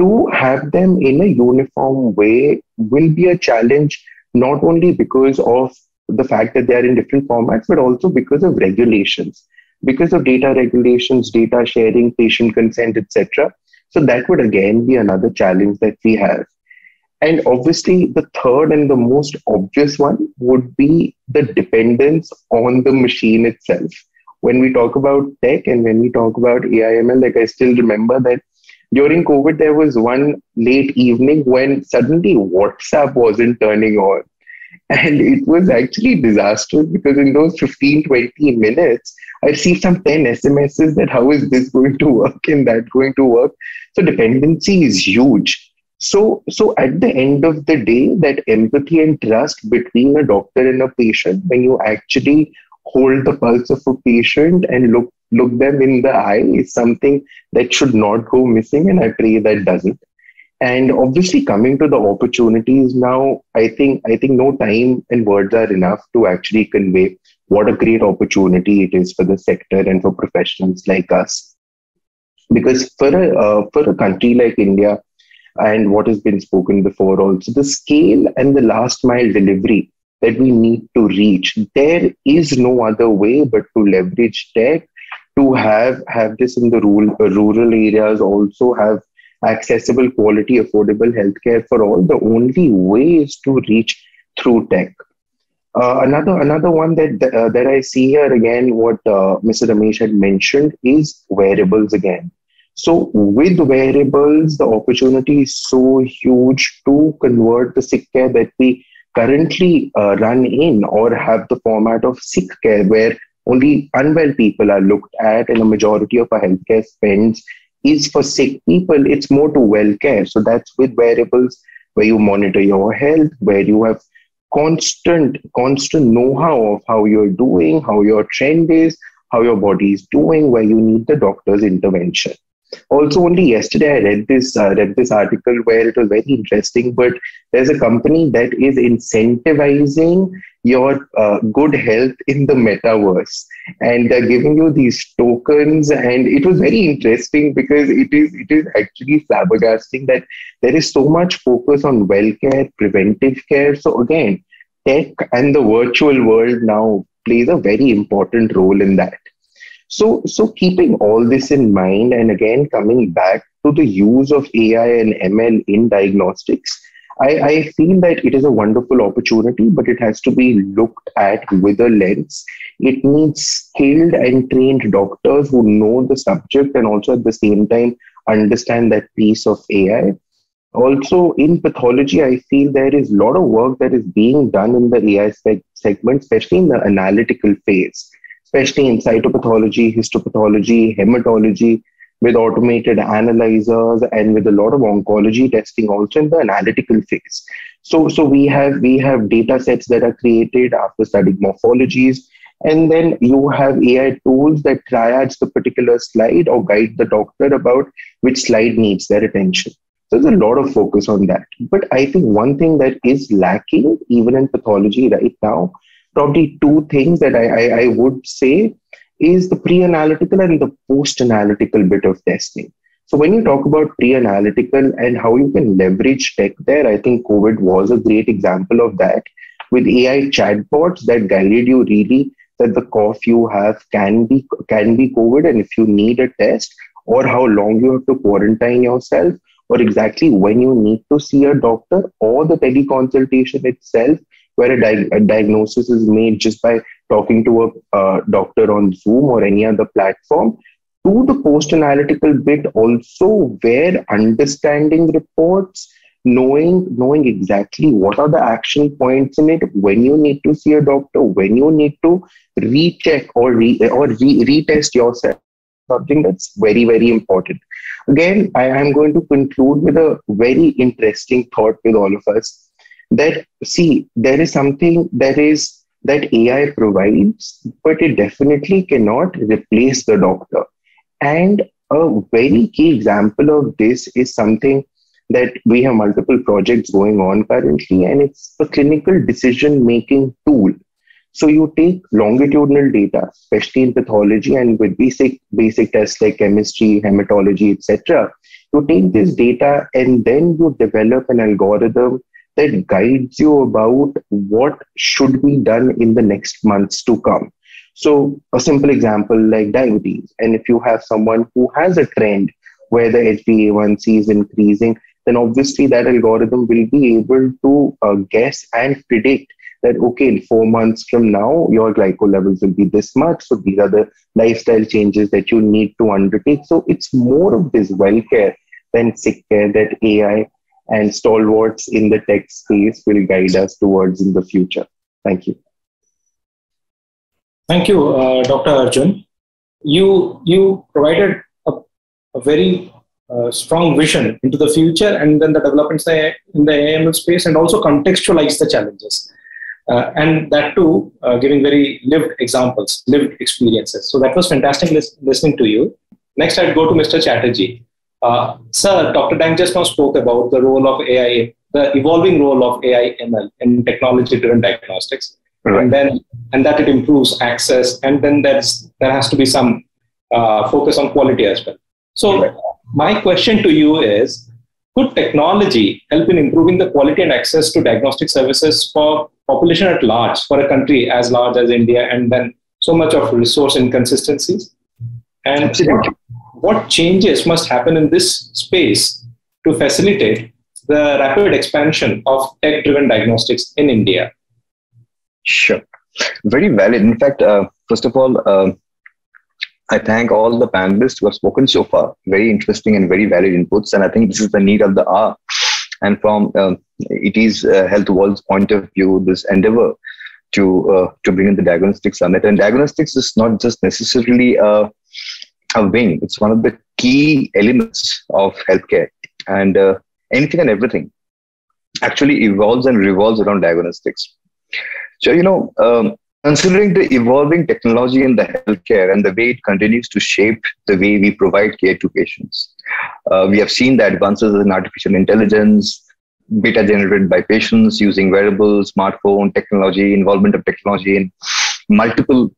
to have them in a uniform way will be a challenge, not only because of the fact that they are in different formats, but also because of regulations, because of data regulations, data sharing, patient consent, etc. So that would again be another challenge that we have. And obviously, the third and the most obvious one would be the dependence on the machine itself. When we talk about tech and when we talk about AIML, like I still remember that during COVID, there was one late evening when suddenly WhatsApp wasn't turning on. And it was actually disastrous because in those 15, 20 minutes, I received some 10 SMSs that how is this going to work and that going to work. So dependency is huge. So, so at the end of the day, that empathy and trust between a doctor and a patient, when you actually hold the pulse of a patient and look look them in the eye, is something that should not go missing, and I pray that doesn't. and obviously coming to the opportunities now i think i think no time and words are enough to actually convey what a great opportunity it is for the sector and for professionals like us because for a uh, for a country like india and what has been spoken before also the scale and the last mile delivery that we need to reach there is no other way but to leverage tech to have have this in the rural rural areas also have accessible, quality, affordable healthcare for all, the only way is to reach through tech. Uh, another another one that uh, that I see here again, what uh, Mr. Ramesh had mentioned is wearables again. So with wearables, the opportunity is so huge to convert the sick care that we currently uh, run in or have the format of sick care where only unwell people are looked at and a majority of our healthcare spends is for sick people, it's more to well care. So that's with wearables where you monitor your health, where you have constant, constant know-how of how you're doing, how your trend is, how your body is doing, where you need the doctor's intervention. Also, only yesterday I read this uh, read this article where it was very interesting. But there's a company that is incentivizing your uh, good health in the metaverse, and they're giving you these tokens. And it was very interesting because it is it is actually flabbergasting that there is so much focus on well care, preventive care. So again, tech and the virtual world now plays a very important role in that. So, so keeping all this in mind, and again coming back to the use of AI and ML in diagnostics, I, I, feel that it is a wonderful opportunity, but it has to be looked at with a lens. It needs skilled and trained doctors who know the subject and also at the same time understand that piece of AI. Also, in pathology, I feel there is a lot of work that is being done in the AI seg- segment, especially in the analytical phase especially in cytopathology, histopathology, hematology, with automated analyzers and with a lot of oncology testing also in the analytical phase. So, so we have we have data sets that are created after studying morphologies, and then you have AI tools that triage the particular slide or guide the doctor about which slide needs their attention. So there's a lot of focus on that. But I think one thing that is lacking even in pathology right now probably two things that I, I, I would say is the pre-analytical and the post-analytical bit of testing. So when you talk about pre-analytical and how you can leverage tech there, I think COVID was a great example of that with AI chatbots that guided you really that the cough you have can be can be COVID, and if you need a test, or how long you have to quarantine yourself, or exactly when you need to see a doctor, or the teleconsultation itself where a, di- a diagnosis is made just by talking to a uh, doctor on Zoom or any other platform, to the post analytical bit also where understanding reports knowing knowing exactly what are the action points in it when you need to see a doctor when you need to recheck or re, or re, retest yourself something that's very very important. Again i am going to conclude with a very interesting thought with all of us that see there is something that is that AI provides, but it definitely cannot replace the doctor. And a very key example of this is something that we have multiple projects going on currently, and it's a clinical decision making tool. So you take longitudinal data, especially in pathology and with basic basic tests like chemistry, hematology, etc. You take this data and then you develop an algorithm that guides you about what should be done in the next months to come. So, a simple example like diabetes, and if you have someone who has a trend where the HbA1c is increasing, then obviously that algorithm will be able to uh, guess and predict that okay, in four months from now, your glyco levels will be this much. So these are the lifestyle changes that you need to undertake. So it's more of this well care than sick care that AI and stalwarts in the tech space will guide us towards in the future. Thank you. Thank you, uh, Dr. Arjun. You, you provided a, a very uh, strong vision into the future and then the developments in the AML space and also contextualize the challenges. Uh, and that too, uh, giving very lived examples, lived experiences. So that was fantastic lis- listening to you. Next, I'd go to Mr. Chatterjee. Uh, sir, Dr. Dang just now spoke about the role of AI, the evolving role of AI ML in technology-driven diagnostics, right. and then and that it improves access, and then there's there has to be some uh, focus on quality as well. So, right. my question to you is: Could technology help in improving the quality and access to diagnostic services for population at large, for a country as large as India, and then so much of resource inconsistencies? And Absolutely what changes must happen in this space to facilitate the rapid expansion of tech driven diagnostics in India? Sure. Very valid. In fact, uh, first of all, uh, I thank all the panelists who have spoken so far. Very interesting and very valid inputs. And I think this is the need of the hour. And from uh, ET's uh, Health World's point of view, this endeavor to uh, to bring in the diagnostic summit. And diagnostics is not just necessarily a a wing. It's one of the key elements of healthcare, and uh, anything and everything actually evolves and revolves around diagnostics. So you know, um, considering the evolving technology in the healthcare and the way it continues to shape the way we provide care to patients, uh, we have seen the advances in artificial intelligence, data generated by patients using wearables, smartphone technology, involvement of technology in multiple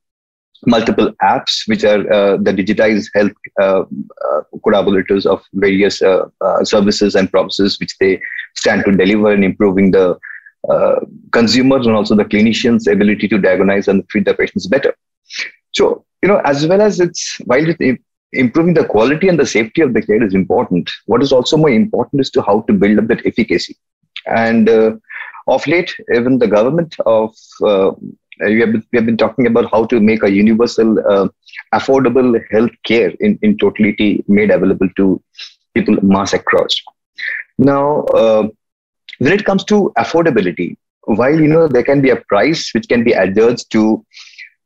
multiple apps, which are uh, the digitized health uh, uh, collaborators of various uh, uh, services and processes which they stand to deliver in improving the consumers and also the clinicians' ability to diagnose and treat the patients better. So, you know, as well as it's while it, improving the quality and the safety of the care is important, what is also more important is to how to build up that efficacy. And of late, even the government of uh, we have, been, we have been talking about how to make a universal, uh, affordable health care in, in totality made available to people mass across. Now, uh, when it comes to affordability, while you know there can be a price which can be adjudged to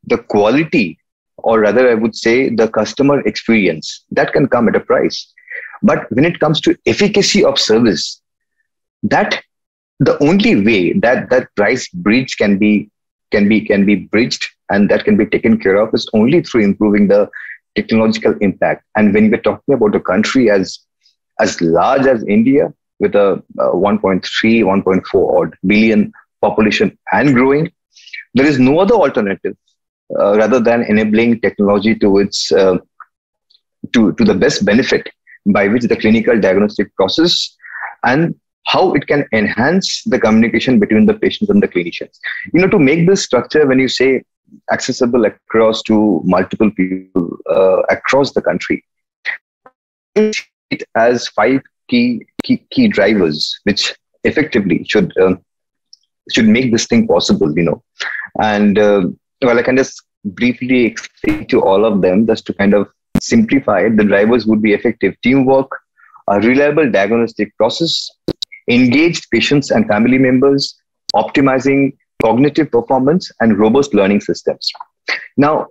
the quality, or rather, I would say the customer experience, that can come at a price. But when it comes to efficacy of service, that the only way that that price bridge can be can be can be bridged and that can be taken care of is only through improving the technological impact. And when we're talking about a country as as large as India with a, a 1.3, 1.4 odd billion population and growing, there is no other alternative uh, rather than enabling technology to its uh, to, to the best benefit by which the clinical diagnostic process and how it can enhance the communication between the patients and the clinicians. You know, to make this structure, when you say accessible across to multiple people uh, across the country, it has five key key, key drivers which effectively should um, should make this thing possible. You know, and uh, well, I can just briefly explain to all of them just to kind of simplify it. The drivers would be effective teamwork, a reliable diagnostic process, engaged patients and family members, optimizing cognitive performance, and robust learning systems. Now,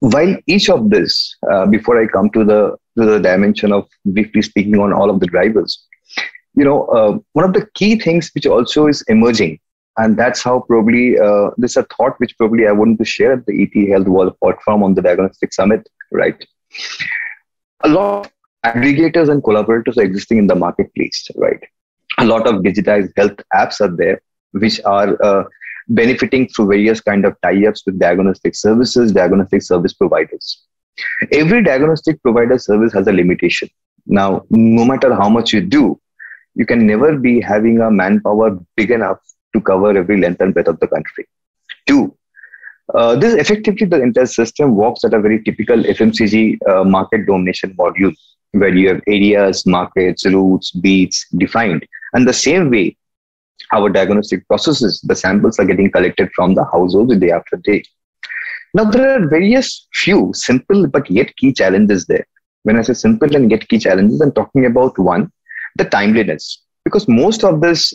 while each of this, uh, before I come to the to the dimension of briefly speaking on all of the drivers, you know, uh, one of the key things which also is emerging, and that's how probably uh, this is a thought which probably I wanted to share at the ET Health World platform on the Diagnostic Summit, right? A lot of aggregators and collaborators are existing in the marketplace, right? A lot of digitized health apps are there which are uh, benefiting through various kind of tie-ups with diagnostic services diagnostic service providers. Every diagnostic provider service has a limitation. Now no matter how much you do you can never be having a manpower big enough to cover every length and breadth of the country. Two uh, this effectively the entire system works at a very typical FMCG uh, market domination module where you have areas, markets, routes, beats defined. And the same way, our diagnostic processes, the samples are getting collected from the households day after day. Now, there are various few simple but yet key challenges there. When I say simple and yet key challenges, I'm talking about one, the timeliness. Because most of these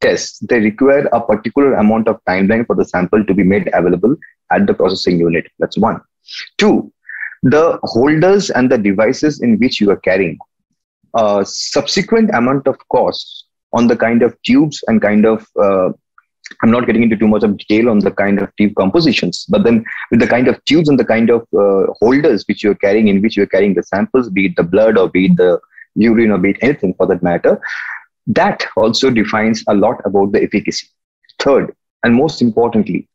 tests, they require a particular amount of timeline for the sample to be made available at the processing unit. That's one. Two, the holders and the devices in which you are carrying a subsequent amount of cost on the kind of tubes and kind of uh, i'm not getting into too much of detail on the kind of tube compositions but then with the kind of tubes and the kind of uh, holders which you're carrying in which you're carrying the samples be it the blood or be it the urine or be it anything for that matter, that also defines a lot about the efficacy. Third, and most importantly,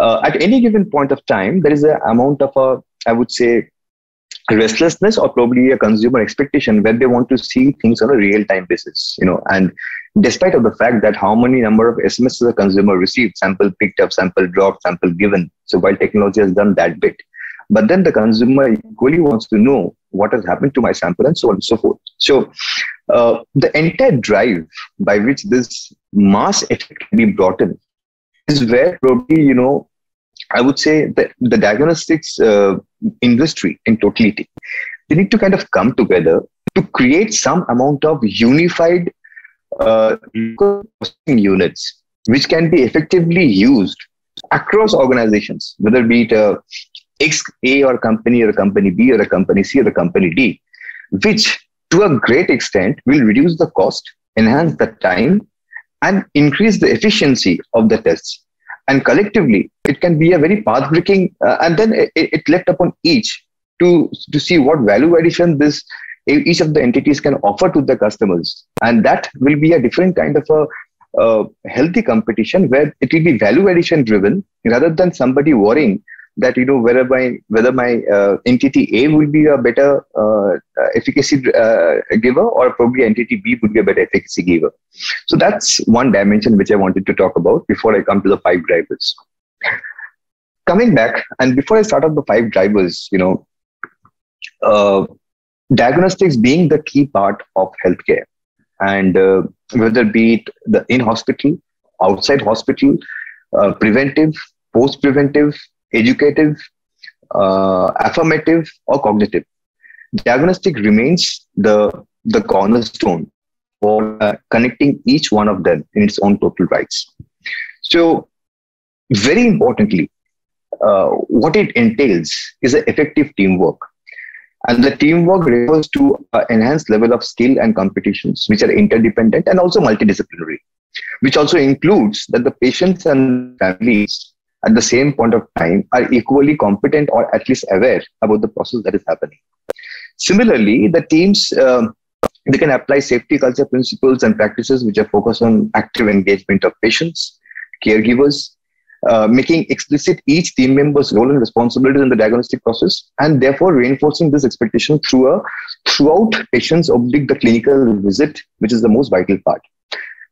uh, at any given point of time, there is an amount of a, I would say, restlessness or probably a consumer expectation where they want to see things on a real time basis you know and despite of the fact that how many number of sms a consumer received sample picked up sample dropped sample given. So while technology has done that bit but then the consumer equally wants to know what has happened to my sample and so on and so forth. So uh, the entire drive by which this mass effect can be brought in is where probably you know I would say that the diagnostics uh, industry in totality, they need to kind of come together to create some amount of unified uh, units which can be effectively used across organizations, whether it be it a X A or company or a company B or a company C or a company D, which to a great extent will reduce the cost, enhance the time, and increase the efficiency of the tests and collectively it can be a very path breaking uh, and then it, it left upon each to to see what value addition this each of the entities can offer to the customers. And that will be a different kind of a uh, healthy competition where it will be value addition driven rather than somebody worrying that you know whether my whether my uh, entity A will be a better uh, uh, efficacy uh, giver or probably entity B would be a better efficacy giver. So that's one dimension which I wanted to talk about before I come to the five drivers. Coming back, and before I start off the five drivers, you know, uh, diagnostics being the key part of healthcare, and uh, whether be it the in hospital, outside hospital, preventive, post preventive, educative, uh, affirmative, or cognitive. Diagnostic remains the, the cornerstone for uh, connecting each one of them in its own total rights. So, very importantly, uh, what it entails is an effective teamwork. And the teamwork refers to an enhanced level of skill and competitions, which are interdependent and also multidisciplinary, which also includes that the patients and families at the same point of time are equally competent or at least aware about the process that is happening. Similarly, the teams um, they can apply safety culture principles and practices which are focused on active engagement of patients, caregivers, uh, making explicit each team member's role and responsibilities in the diagnostic process, and therefore reinforcing this expectation through a throughout patient's oblique the clinical visit, which is the most vital part.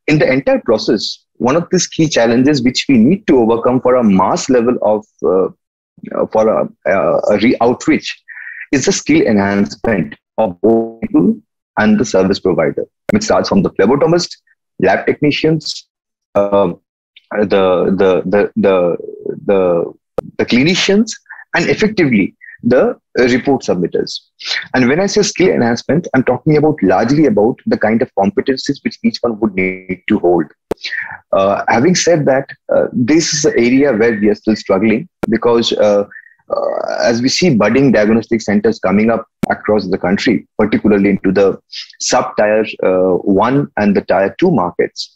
In the entire process, one of these key challenges which we need to overcome for a mass level of uh, uh for a, uh, a re- outreach is the skill enhancement of both people and the service provider, It starts from the phlebotomist, lab technicians, uh, the, the, the, the, the, the clinicians, and effectively the report submitters. And when I say skill enhancement, I'm talking about largely about the kind of competencies which each one would need to hold. Uh, having said that, uh, this is an area where we are still struggling because uh, uh as we see budding diagnostic centers coming up across the country, particularly into the sub tier uh, one and the tier two markets,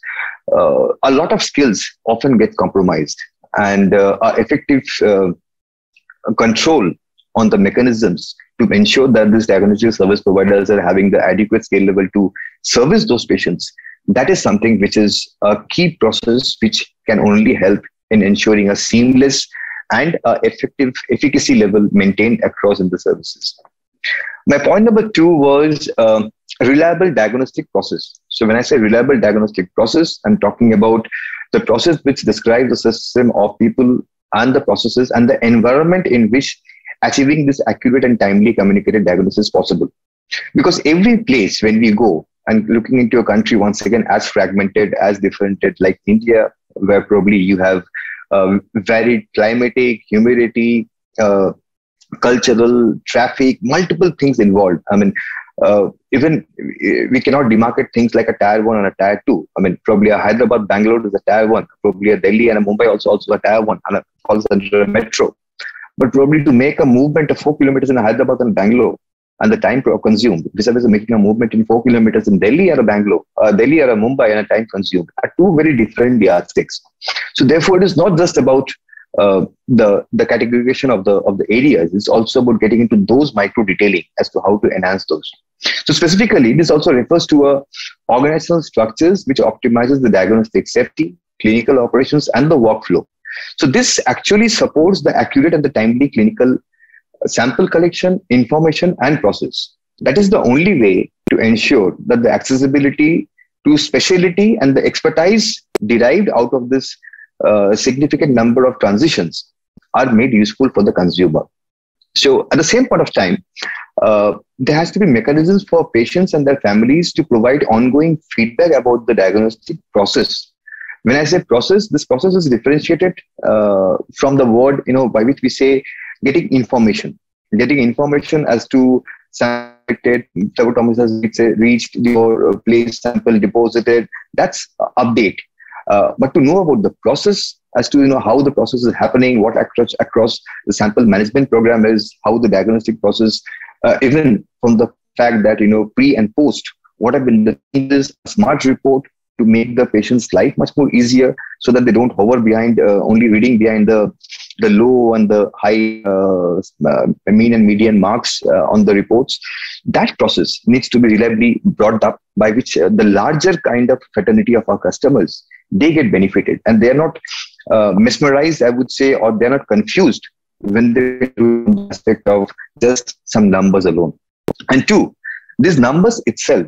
uh, a lot of skills often get compromised and effective control on the mechanisms to ensure that these diagnostic service providers are having the adequate skill level to service those patients. That is something which is a key process which can only help in ensuring a seamless and effective efficacy level maintained across in the services. My point number two was um, reliable diagnostic process. So when I say reliable diagnostic process, I'm talking about the process which describes the system of people and the processes and the environment in which achieving this accurate and timely communicated diagnosis possible. Because every place when we go and looking into a country once again as fragmented, as different like India, where probably you have um, varied climatic, humidity, uh, cultural, traffic, multiple things involved. I mean, uh, even we cannot demarcate things like a tier one and a tier two. I mean, probably a Hyderabad, Bangalore is a tier one, probably a Delhi and a Mumbai also also a tier one, and a, also a metro. But probably to make a movement of four kilometers in Hyderabad and Bangalore and the time consumed, besides making a movement in four kilometers in Delhi or Bangalore, uh, Delhi or Mumbai and a time consumed are two very different yardsticks. So therefore, it is not just about uh, the the categorization of the of the areas. It's also about getting into those micro detailing as to how to enhance those. So specifically, this also refers to a organizational structures which optimizes the diagnostic safety, clinical operations, and the workflow. So this actually supports the accurate and the timely clinical sample collection, information, and process. That is the only way to ensure that the accessibility to specialty and the expertise derived out of this uh, significant number of transitions are made useful for the consumer. So at the same point of time, uh, there has to be mechanisms for patients and their families to provide ongoing feedback about the diagnostic process. When I say process, this process is differentiated uh, from the word, you know, by which we say getting information, getting information as to selected, phlebotomist has reached your place, sample deposited. That's update. Uh, but to know about the process as to you know how the process is happening, what across across the sample management program is, how the diagnostic process, uh, even from the fact that you know pre and post, what have been the changes, smart report to make the patient's life much more easier, so that they don't hover behind uh, only reading behind the the low and the high uh, uh, mean and median marks uh, on the reports. That process needs to be reliably brought up by which uh, the larger kind of fraternity of our customers they get benefited and they are not uh, mesmerized, I would say, or they're not confused when they do aspect of just some numbers alone. And two, these numbers itself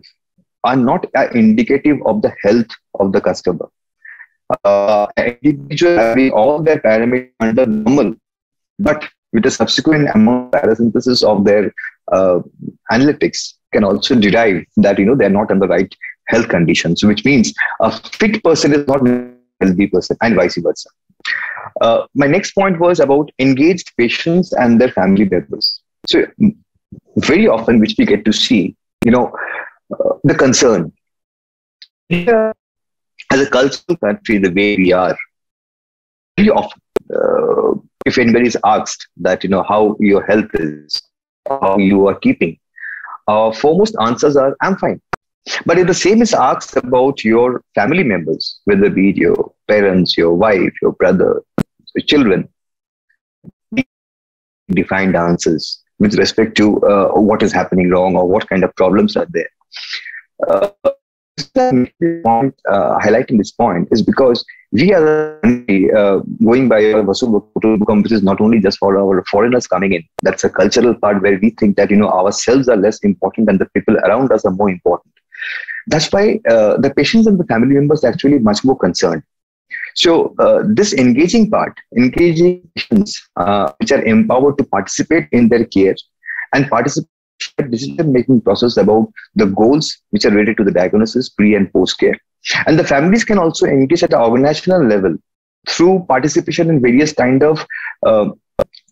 are not indicative of the health of the customer uh, individual having all their parameters under normal, but with a subsequent amount of paracenthesis of their uh, analytics can also derive that you know they're not in the right health conditions, which means a fit person is not a healthy person, and vice versa. Uh, my next point was about engaged patients and their family members. So very often, which we get to see, you know, uh, the concern. Here, as a cultural country, the way we are, very often, uh, if anybody is asked that, you know, how your health is, how you are keeping, our foremost answers are, I'm fine. But if the same is asked about your family members, whether it be your parents, your wife, your brother, your children, defined answers with respect to uh, what is happening wrong or what kind of problems are there. Uh, uh, highlighting this point is because we are uh, going by our Vasubhukam, which is not only just for our foreigners coming in. That's a cultural part where we think that you know ourselves are less important and the people around us are more important. That's why uh, the patients and the family members are actually much more concerned. So uh, this engaging part, engaging patients uh, which are empowered to participate in their care and participate decision making process about the goals which are related to the diagnosis pre and post care and the families can also engage at an organizational level through participation in various kind of uh,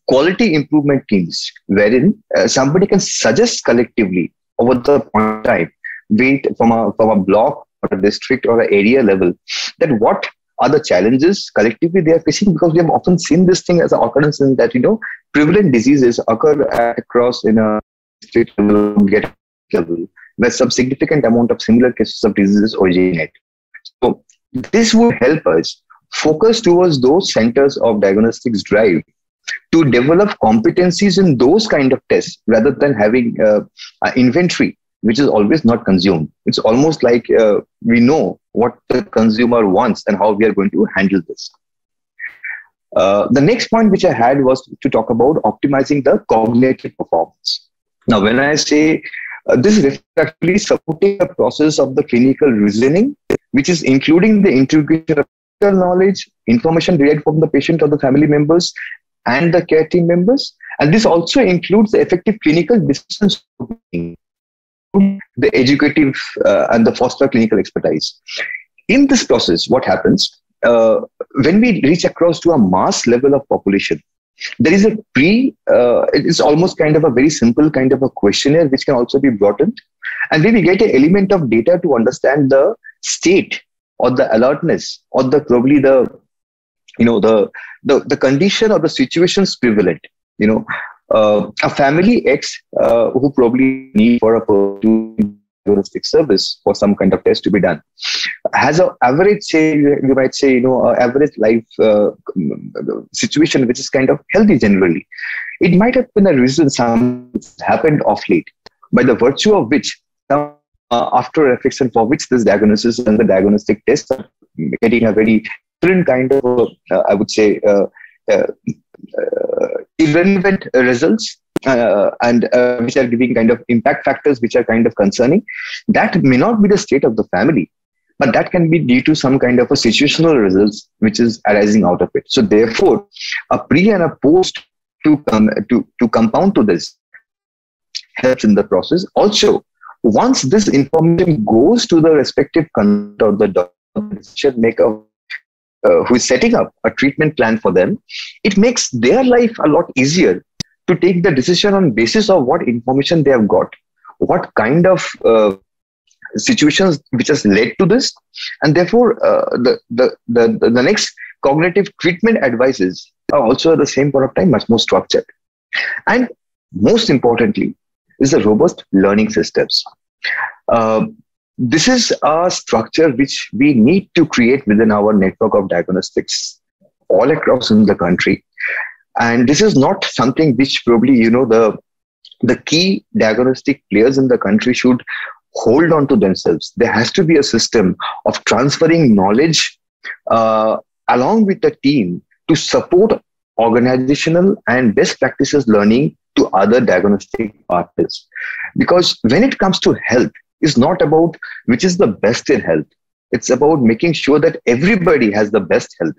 quality improvement teams wherein uh, somebody can suggest collectively over the point time be it from a from a block or a district or an area level that what are the challenges collectively they are facing because we have often seen this thing as an occurrence in that you know prevalent diseases occur across in a level, get level, where some significant amount of similar cases of diseases originate. So this would help us focus towards those centers of diagnostics drive to develop competencies in those kind of tests rather than having uh, inventory which is always not consumed. It's almost like uh, we know what the consumer wants and how we are going to handle this. Uh, the next point which I had was to talk about optimizing the cognitive performance. Now, when I say uh, this is actually supporting the process of the clinical reasoning, which is including the integration of knowledge, information derived from the patient or the family members, and the care team members. And this also includes the effective clinical decision decisions, the educative uh, and the foster clinical expertise. In this process, what happens uh, when we reach across to a mass level of population, there is a pre uh, it's almost kind of a very simple kind of a questionnaire which can also be brought in. And then we get an element of data to understand the state or the alertness or the probably the you know the the, the condition or the situations prevalent you know. Uh, a family x uh, who probably need for a diagnostic service for some kind of test to be done has an average, say, you might say, you know, average life uh, situation which is kind of healthy generally. It might have been a reason some happened of late, by the virtue of which, uh, after reflection for which this diagnosis and the diagnostic test are getting a very different kind of, uh, I would say, uh, uh, uh, irrelevant results uh, and uh, which are giving kind of impact factors which are kind of concerning that may not be the state of the family but that can be due to some kind of a situational results which is arising out of it. So therefore a pre and a post to come to, to compound to this helps in the process. Also once this information goes to the respective content or the decision maker uh, who is setting up a treatment plan for them it makes their life a lot easier to take the decision on basis of what information they have got what kind of uh, situations which has led to this and therefore uh, the, the, the, the next cognitive treatment advices are also at the same point of time much more structured. And most importantly is the robust learning systems. Uh, this is a structure which we need to create within our network of diagnostics all across in the country and this is not something which probably you know the the key diagnostic players in the country should hold on to themselves. There has to be a system of transferring knowledge uh, along with the team to support organizational and best practices learning to other diagnostic partners. Because when it comes to health, it's not about which is the best in health. It's about making sure that everybody has the best health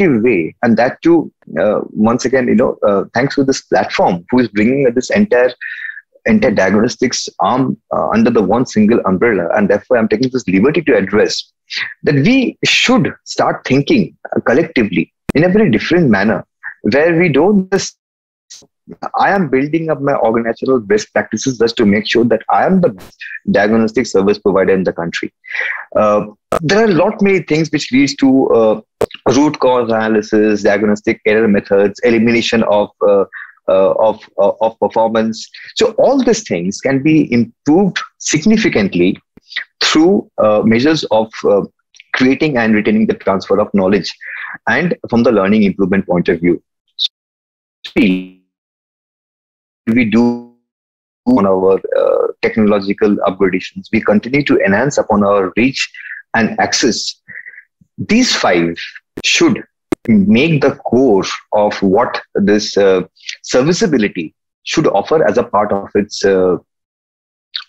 way. And that too uh, once again you know uh, thanks to this platform who is bringing this entire entire diagnostics arm uh, under the one single umbrella. And therefore i'm taking this liberty to address that we should start thinking collectively in a very different manner where we don't just I am building up my organizational best practices just to make sure that I am the diagnostic service provider in the country. Uh, there are a lot many things which leads to uh, root cause analysis, diagnostic error methods, elimination of uh, uh, of uh, of performance. So all these things can be improved significantly through uh, measures of creating and retaining the transfer of knowledge, and from the learning improvement point of view. So we do on our uh, technological upgradations. We continue to enhance upon our reach and access. These five should make the core of what this uh, serviceability should offer as a part of its uh,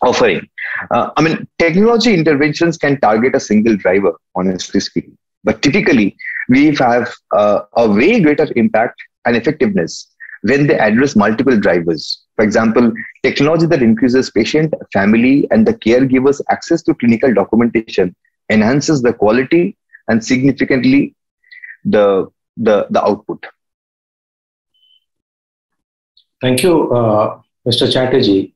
offering. Uh, I mean, technology interventions can target a single driver, honestly speaking, but typically we have uh, a way greater impact and effectiveness when they address multiple drivers. For example, technology that increases patient, family, and the caregivers' access to clinical documentation enhances the quality and significantly the the the output. Thank you, uh, Mr. Chatterjee.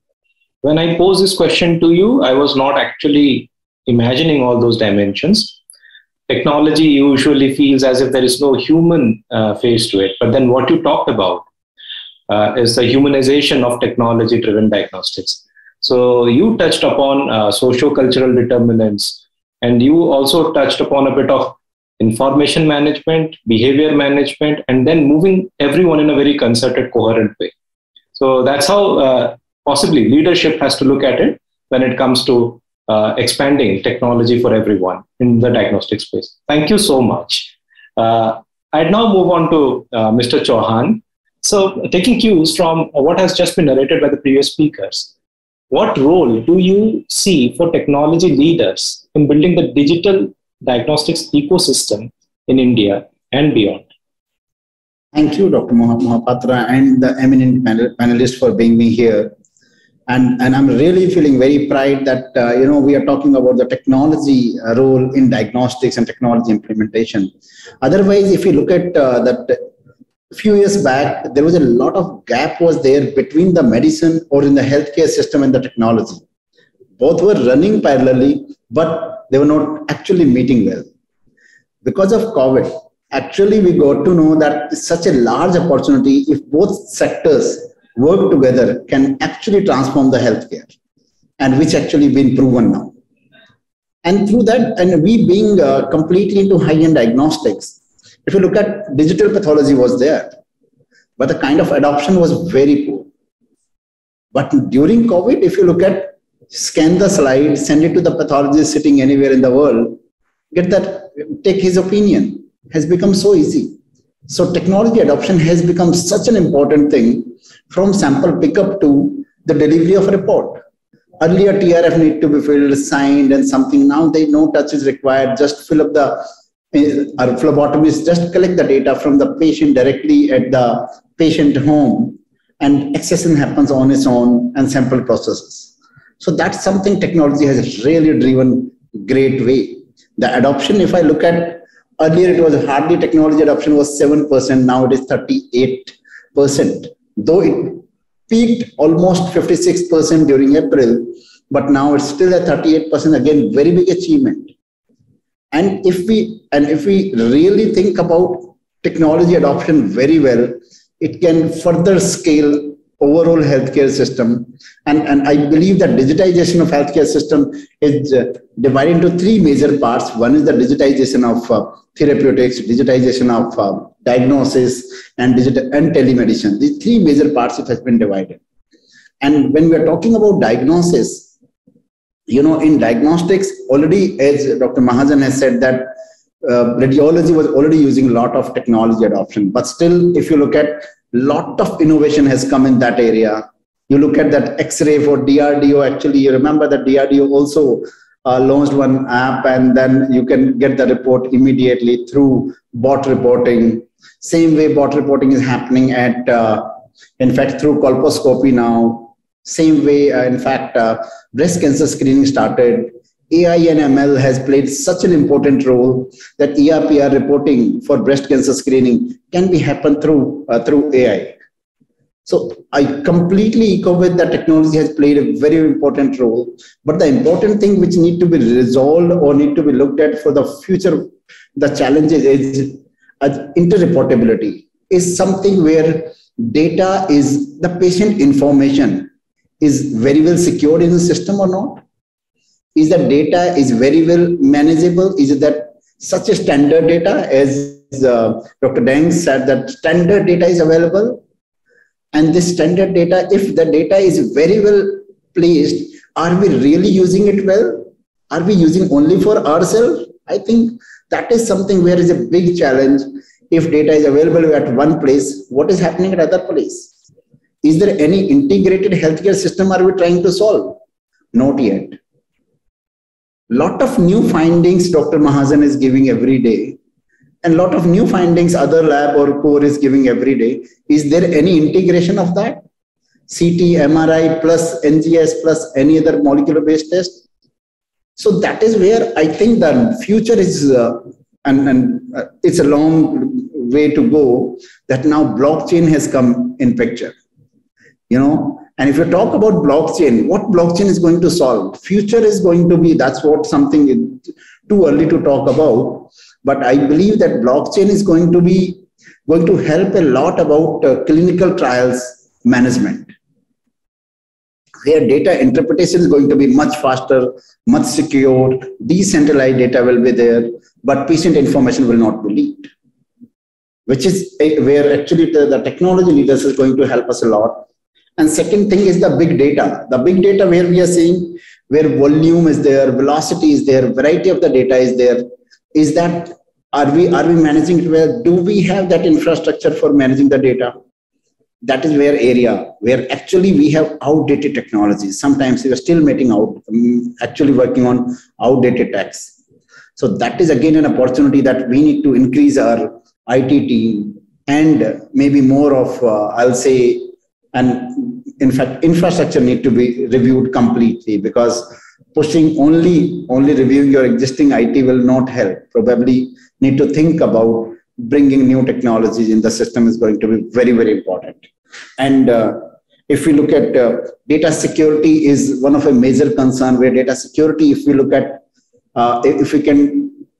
When I posed this question to you, I was not actually imagining all those dimensions. Technology usually feels as if there is no human uh, face to it. But then what you talked about uh, is the humanization of technology driven diagnostics. So you touched upon uh, socio-cultural determinants, and you also touched upon a bit of information management, behavior management, and then moving everyone in a very concerted, coherent way. So that's how uh, possibly leadership has to look at it when it comes to uh, expanding technology for everyone in the diagnostic space. Thank you so much. Uh, I'd now move on to uh, Mr. Chauhan. So, taking cues from what has just been narrated by the previous speakers, what role do you see for technology leaders in building the digital diagnostics ecosystem in India and beyond. Thank you, Dr. Mohapatra and the eminent panel, panelists for being me here. And, and I'm really feeling very pride that, uh, you know, we are talking about the technology uh, role in diagnostics and technology implementation. Otherwise, if you look at uh, that a few years back, there was a lot of gap was there between the medicine or in the healthcare system and the technology. Both were running parallelly, but they were not actually meeting well. Because of COVID, actually we got to know that such a large opportunity if both sectors work together can actually transform the healthcare and which actually been proven now. And through that, and we being uh, completely into high-end diagnostics, if you look at digital pathology was there, but the kind of adoption was very poor. But during COVID, if you look at scan the slide, send it to the pathologist sitting anywhere in the world, get that, take his opinion, has become so easy. So technology adoption has become such an important thing from sample pickup to the delivery of a report. Earlier, TRF need to be filled, signed, and something. Now they no touch is required. Just fill up the our phlebotomist just collect the data from the patient directly at the patient home and accessing happens on its own and sample processes. So that's something technology has really driven great way. The adoption, if I look at earlier, it was hardly technology adoption was 7%, now it is 38%. Though it peaked almost 56% during April, but now it's still at 38%, again, very big achievement and if we and if we really think about technology adoption very well it can further scale overall healthcare system. And, and i believe that digitization of healthcare system is uh, divided into three major parts. One is the digitization of uh, therapeutics digitization of uh, diagnosis and digital and telemedicine. These three major parts it has been divided. And when we are talking about diagnosis you know, in diagnostics, already as Dr. Mahajan has said that uh, radiology was already using a lot of technology adoption. But still, if you look at lot of innovation has come in that area. You look at that X-ray for DRDO. Actually, you remember that DRDO also uh, launched one app, and then you can get the report immediately through bot reporting. Same way, bot reporting is happening at, uh, in fact, through colposcopy now. Same way, uh, in fact, uh, breast cancer screening started. AI and ML has played such an important role that ERPR reporting for breast cancer screening can be happen through uh, through AI. So I completely echo with that technology has played a very important role. But the important thing which need to be resolved or need to be looked at for the future, the challenges is interreportability is something where data is the patient information is very well secured in the system or not? Is the data is very well manageable? Is it that such a standard data as uh, Dr. Dang said that standard data is available? And this standard data, if the data is very well placed, are we really using it well? Are we using only for ourselves? I think that is something where is a big challenge. If data is available at one place, what is happening at other place? Is there any integrated healthcare system are we trying to solve? Not yet. Lot of new findings Dr. Mahajan is giving every day and lot of new findings other lab or core is giving every day. Is there any integration of that? CT, MRI plus NGS plus any other molecular based test? So that is where I think the future is, uh, and, and uh, it's a long way to go that now blockchain has come in picture you know and if you talk about blockchain what blockchain is going to solve future is going to be that's what something too early to talk about but i believe that blockchain is going to be going to help a lot about uh, clinical trials management where data interpretation is going to be much faster, much secure, decentralized data will be there, but patient information will not be leaked. Which is where actually the, the technology leaders is going to help us a lot. And second thing is the big data. The big data where we are seeing where volume is there, velocity is there, variety of the data is there. Is that are we are we managing it well? Do we have that infrastructure for managing the data? That is where area where actually we have outdated technologies. Sometimes we are still making out um, actually working on outdated techs. So that is again an opportunity that we need to increase our IT team and maybe more of uh, I'll say and in fact infrastructure need to be reviewed completely because pushing only only reviewing your existing it will not help. Probably need to think about bringing new technologies in the system is going to be very very important. And uh, if we look at uh, data security is one of a major concern where data security if we look at uh, if we can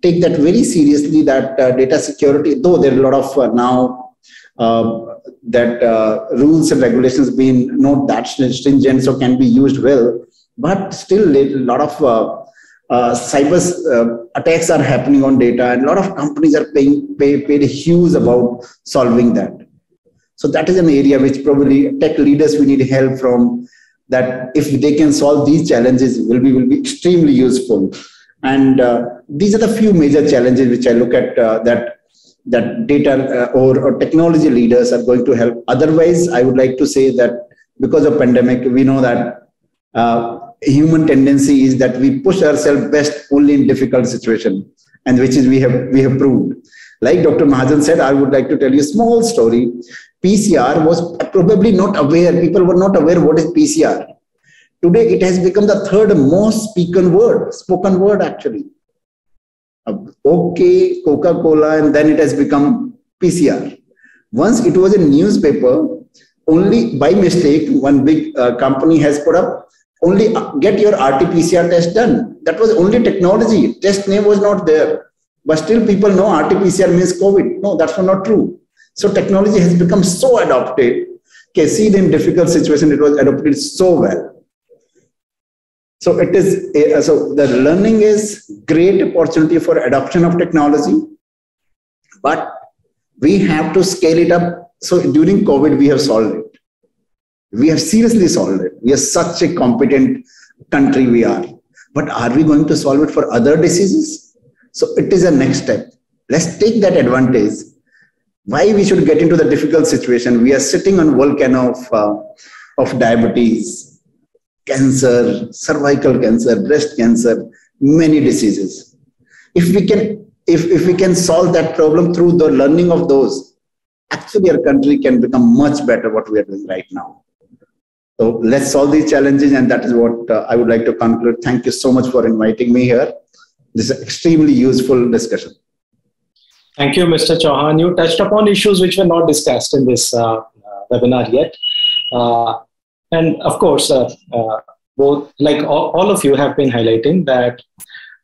take that very seriously that uh, data security though there are a lot of uh, now uh, that uh, rules and regulations being not that stringent so can be used well but still a lot of uh, uh, cyber uh, attacks are happening on data, and a lot of companies are paying pay, paid huge about solving that. So that is an area which probably tech leaders we need help from. That if they can solve these challenges, will be will be extremely useful. And uh, these are the few major challenges which I look at that that data uh, or, or technology leaders are going to help. Otherwise, I would like to say that because of pandemic, we know that uh, human tendency is that we push ourselves best only in difficult situation, and which is we have we have proved. Like Dr. Mahajan said, I would like to tell you a small story. PCR was probably not aware. People were not aware what is PCR. Today, it has become the third most spoken word, spoken word actually. Okay, Coca-Cola, and then it has become PCR. Once it was a newspaper, only by mistake, one big uh, company has put up only uh, get your RT-PCR test done. That was only technology. Test name was not there. But still people know RT-PCR means COVID. No, that's not true. So technology has become so adopted. Okay, see in difficult situation, it was adopted so well. So it is a, so the learning is great opportunity for adoption of technology, but we have to scale it up. So during COVID, we have solved it. We have seriously solved it. We are such a competent country we are. But are we going to solve it for other diseases? So it is a next step. Let's take that advantage. Why we should get into the difficult situation? We are sitting on volcano of, uh, of diabetes, cancer, cervical cancer, breast cancer, many diseases. If we can, if, if we can solve that problem through the learning of those, actually our country can become much better what we are doing right now. So let's solve these challenges, and that is what uh, I would like to conclude. Thank you so much for inviting me here. This is extremely useful discussion. Thank you, Mr. Chauhan. You touched upon issues which were not discussed in this uh, uh, webinar yet. Uh, and of course, uh, uh, both like all, all, of you have been highlighting that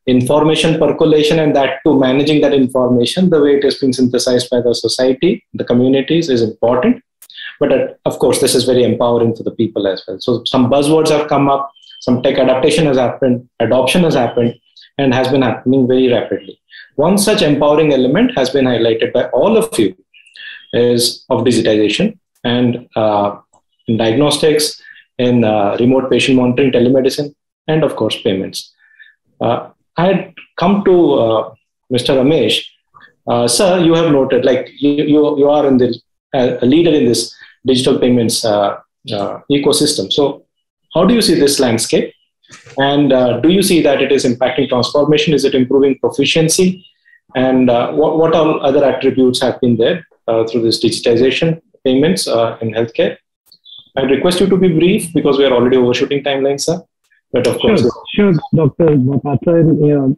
information percolation and that to managing that information, the way it is being synthesized by the society, the communities is important. But uh, of course, this is very empowering for the people as well. So some buzzwords have come up, some tech adaptation has happened, adoption has happened, and has been happening very rapidly. One such empowering element has been highlighted by all of you is of digitization and uh, in diagnostics, in uh, remote patient monitoring, telemedicine, and of course payments. Uh, I had come to uh, Mr. Ramesh. Uh, sir, you have noted like you, you, you are in the a leader in this digital payments uh, uh, ecosystem. So, how do you see this landscape? And uh, do you see that it is impacting transformation? Is it improving proficiency? And what, what all other attributes have been there through this digitization payments in healthcare? I request you to be brief because we are already overshooting timelines, sir. But of course, sure, Dr. Mohapatra. You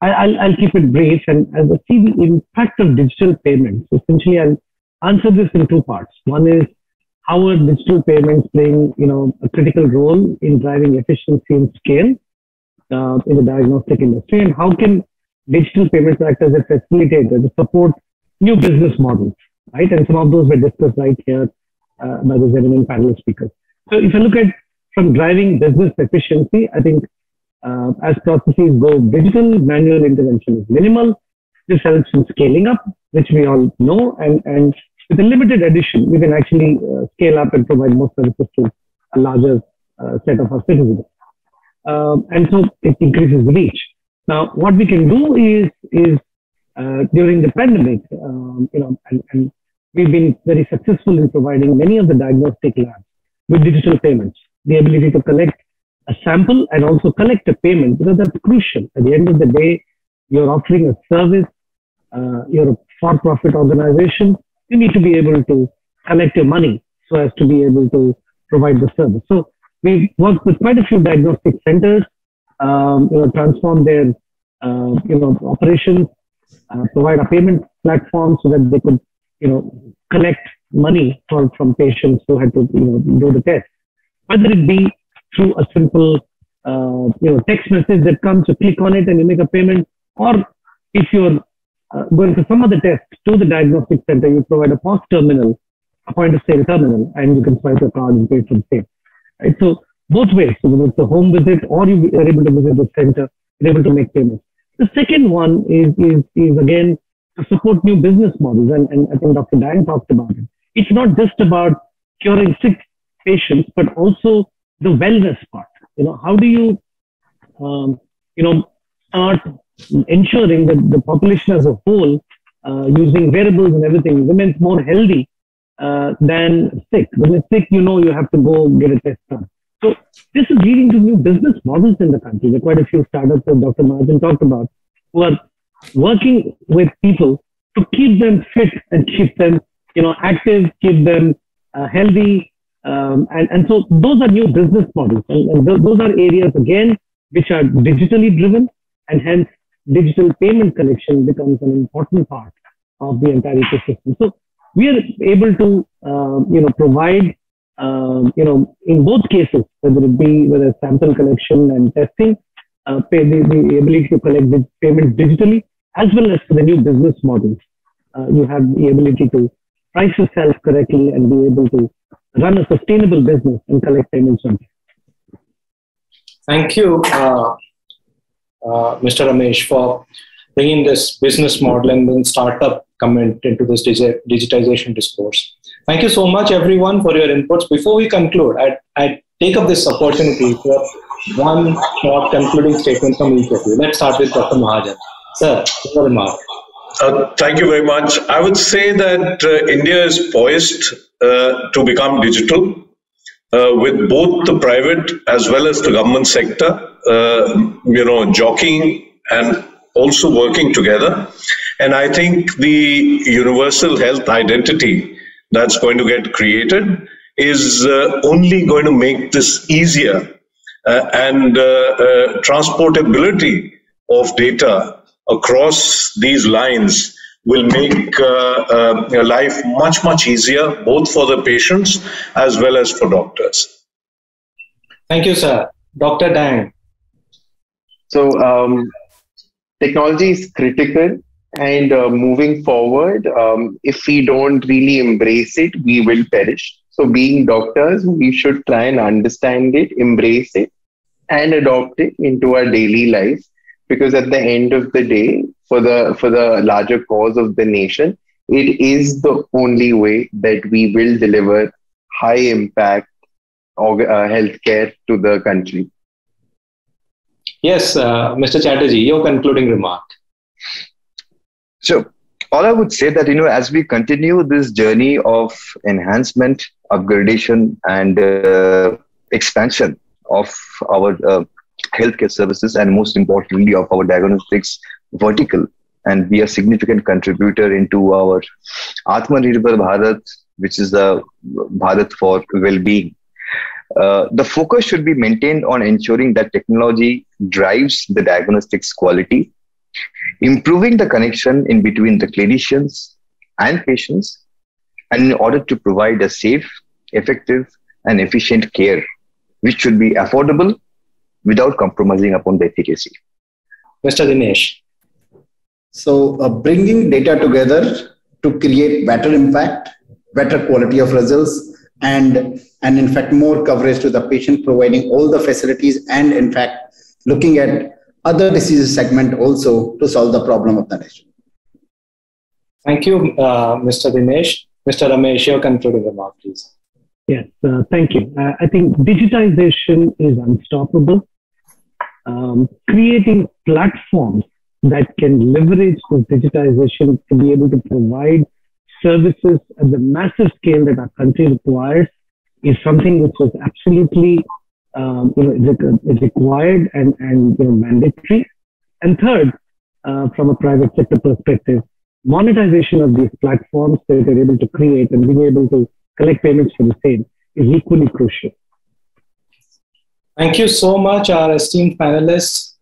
I, will I'll keep it brief and as I see the impact of digital payments. Essentially, I'll answer this in two parts. One is how are digital payments playing, you know, a critical role in driving efficiency and scale uh, in the diagnostic industry, and how can digital payments act as a facilitator to support new business models, right? And some of those were discussed right here uh, by the eminent panel speakers. So if you look at from driving business efficiency, I think uh, as processes go digital, manual intervention is minimal. This helps in scaling up, which we all know, and, and with a limited addition, we can actually uh, scale up and provide more services to a larger uh, set of our citizens. Um, and so it increases the reach. Now, what we can do is, is uh, during the pandemic, um, you know, and, and we've been very successful in providing many of the diagnostic labs with digital payments, the ability to collect a sample and also collect a payment because that's crucial. At the end of the day, you're offering a service, uh, you're a for-profit organization, you need to be able to collect your money so as to be able to provide the service. So we've worked with quite a few diagnostic centers, um, you know, transform their, uh, you know, operations, uh, provide a payment platform so that they could, you know, collect money from, from patients who had to, you know, do the test. Whether it be through a simple, uh, you know, text message that comes, you click on it and you make a payment, or if you're uh, going to some other test to the diagnostic center, you provide a POS terminal, a point of sale terminal, and you can swipe your card and pay for the same. Right? So both ways, whether it's a home visit or you are able to visit the center, they're able to make payments. The second one is, is, is again, support new business models. And, and I think Dr. Dang talked about it. It's not just about curing sick patients, but also the wellness part. You know, how do you, um, you know, start ensuring that the population as a whole, uh, using wearables and everything, remains more healthy uh, than sick. When it's sick, you know you have to go get a test done. So this is leading to new business models in the country. There are quite a few startups that Dr. Mahajan talked about who are working with people to keep them fit and keep them, you know, active, keep them uh, healthy. Um, and, and so those are new business models. And, and th- those are areas, again, which are digitally driven and hence digital payment collection becomes an important part of the entire ecosystem. So we are able to, uh, you know, provide, uh, you know, in both cases, whether it be whether sample collection and testing, uh, pay the, the ability to collect the payments digitally, as well as the new business models. Uh, you have the ability to price yourself correctly and be able to run a sustainable business and collect payments on time. Thank you, uh, uh, Mr. Ramesh, for bringing this business model and then startup comment into this digi- digitization discourse. Thank you so much, everyone, for your inputs. Before we conclude, I, I take up this opportunity for one short concluding statement from each of you. Let's start with Dr. Mahajan. Sir, your remark. Uh, thank you very much. I would say that uh, India is poised uh, to become digital uh, with both the private as well as the government sector, uh, you know, jockeying and also working together. And I think the universal health identity that's going to get created is uh, only going to make this easier and transportability of data across these lines will make uh, uh, life much, much easier, both for the patients as well as for doctors. Thank you, sir. Dr. Dang. So, um, technology is critical, and uh, moving forward, um, if we don't really embrace it, we will perish. So, being doctors, we should try and understand it, embrace it, and adopt it into our daily life. Because at the end of the day for the for the larger cause of the nation it is the only way that we will deliver high impact uh, healthcare to the country. Yes uh, mr chatterjee your concluding remark. So all i would say that you know as we continue this journey of enhancement upgradation and uh, expansion of our uh, healthcare services and most importantly of our diagnostics vertical and be a significant contributor into our Atmanirbhar Bharat, which is the Bharat for well-being. Uh, the focus should be maintained on ensuring that technology drives the diagnostics quality, improving the connection in between the clinicians and patients, and in order to provide a safe, effective, and efficient care, which should be affordable without compromising upon the efficacy. Mr. Dinesh. So, uh, bringing data together to create better impact, better quality of results, and and in fact more coverage to the patient, providing all the facilities, and in fact looking at other disease segment also to solve the problem of the nation. Thank you, uh, Mr. Dinesh. Mr. Ramesh, your concluding remark, please. Yes, uh, thank you. Uh, I think digitization is unstoppable. Um, creating platforms that can leverage this digitization to be able to provide services at the massive scale that our country requires is something which is absolutely um, you know, required and, and you know, mandatory. And third, uh, from a private sector perspective, monetization of these platforms that they're able to create and being able to collect payments for the same is equally crucial. Thank you so much, our esteemed panelists.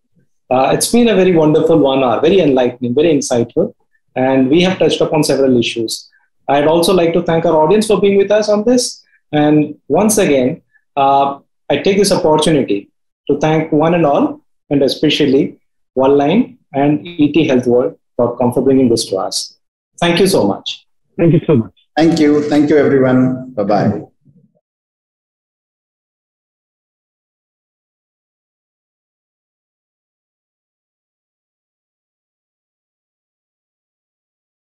Uh, it's been a very wonderful one hour, very enlightening, very insightful, and we have touched upon several issues. I'd also like to thank our audience for being with us on this. And once again, uh, I take this opportunity to thank one and all, and especially Worldline and ethealthworld.com for bringing this to us. Thank you so much. Thank you so much. Thank you. Thank you, everyone. Bye bye.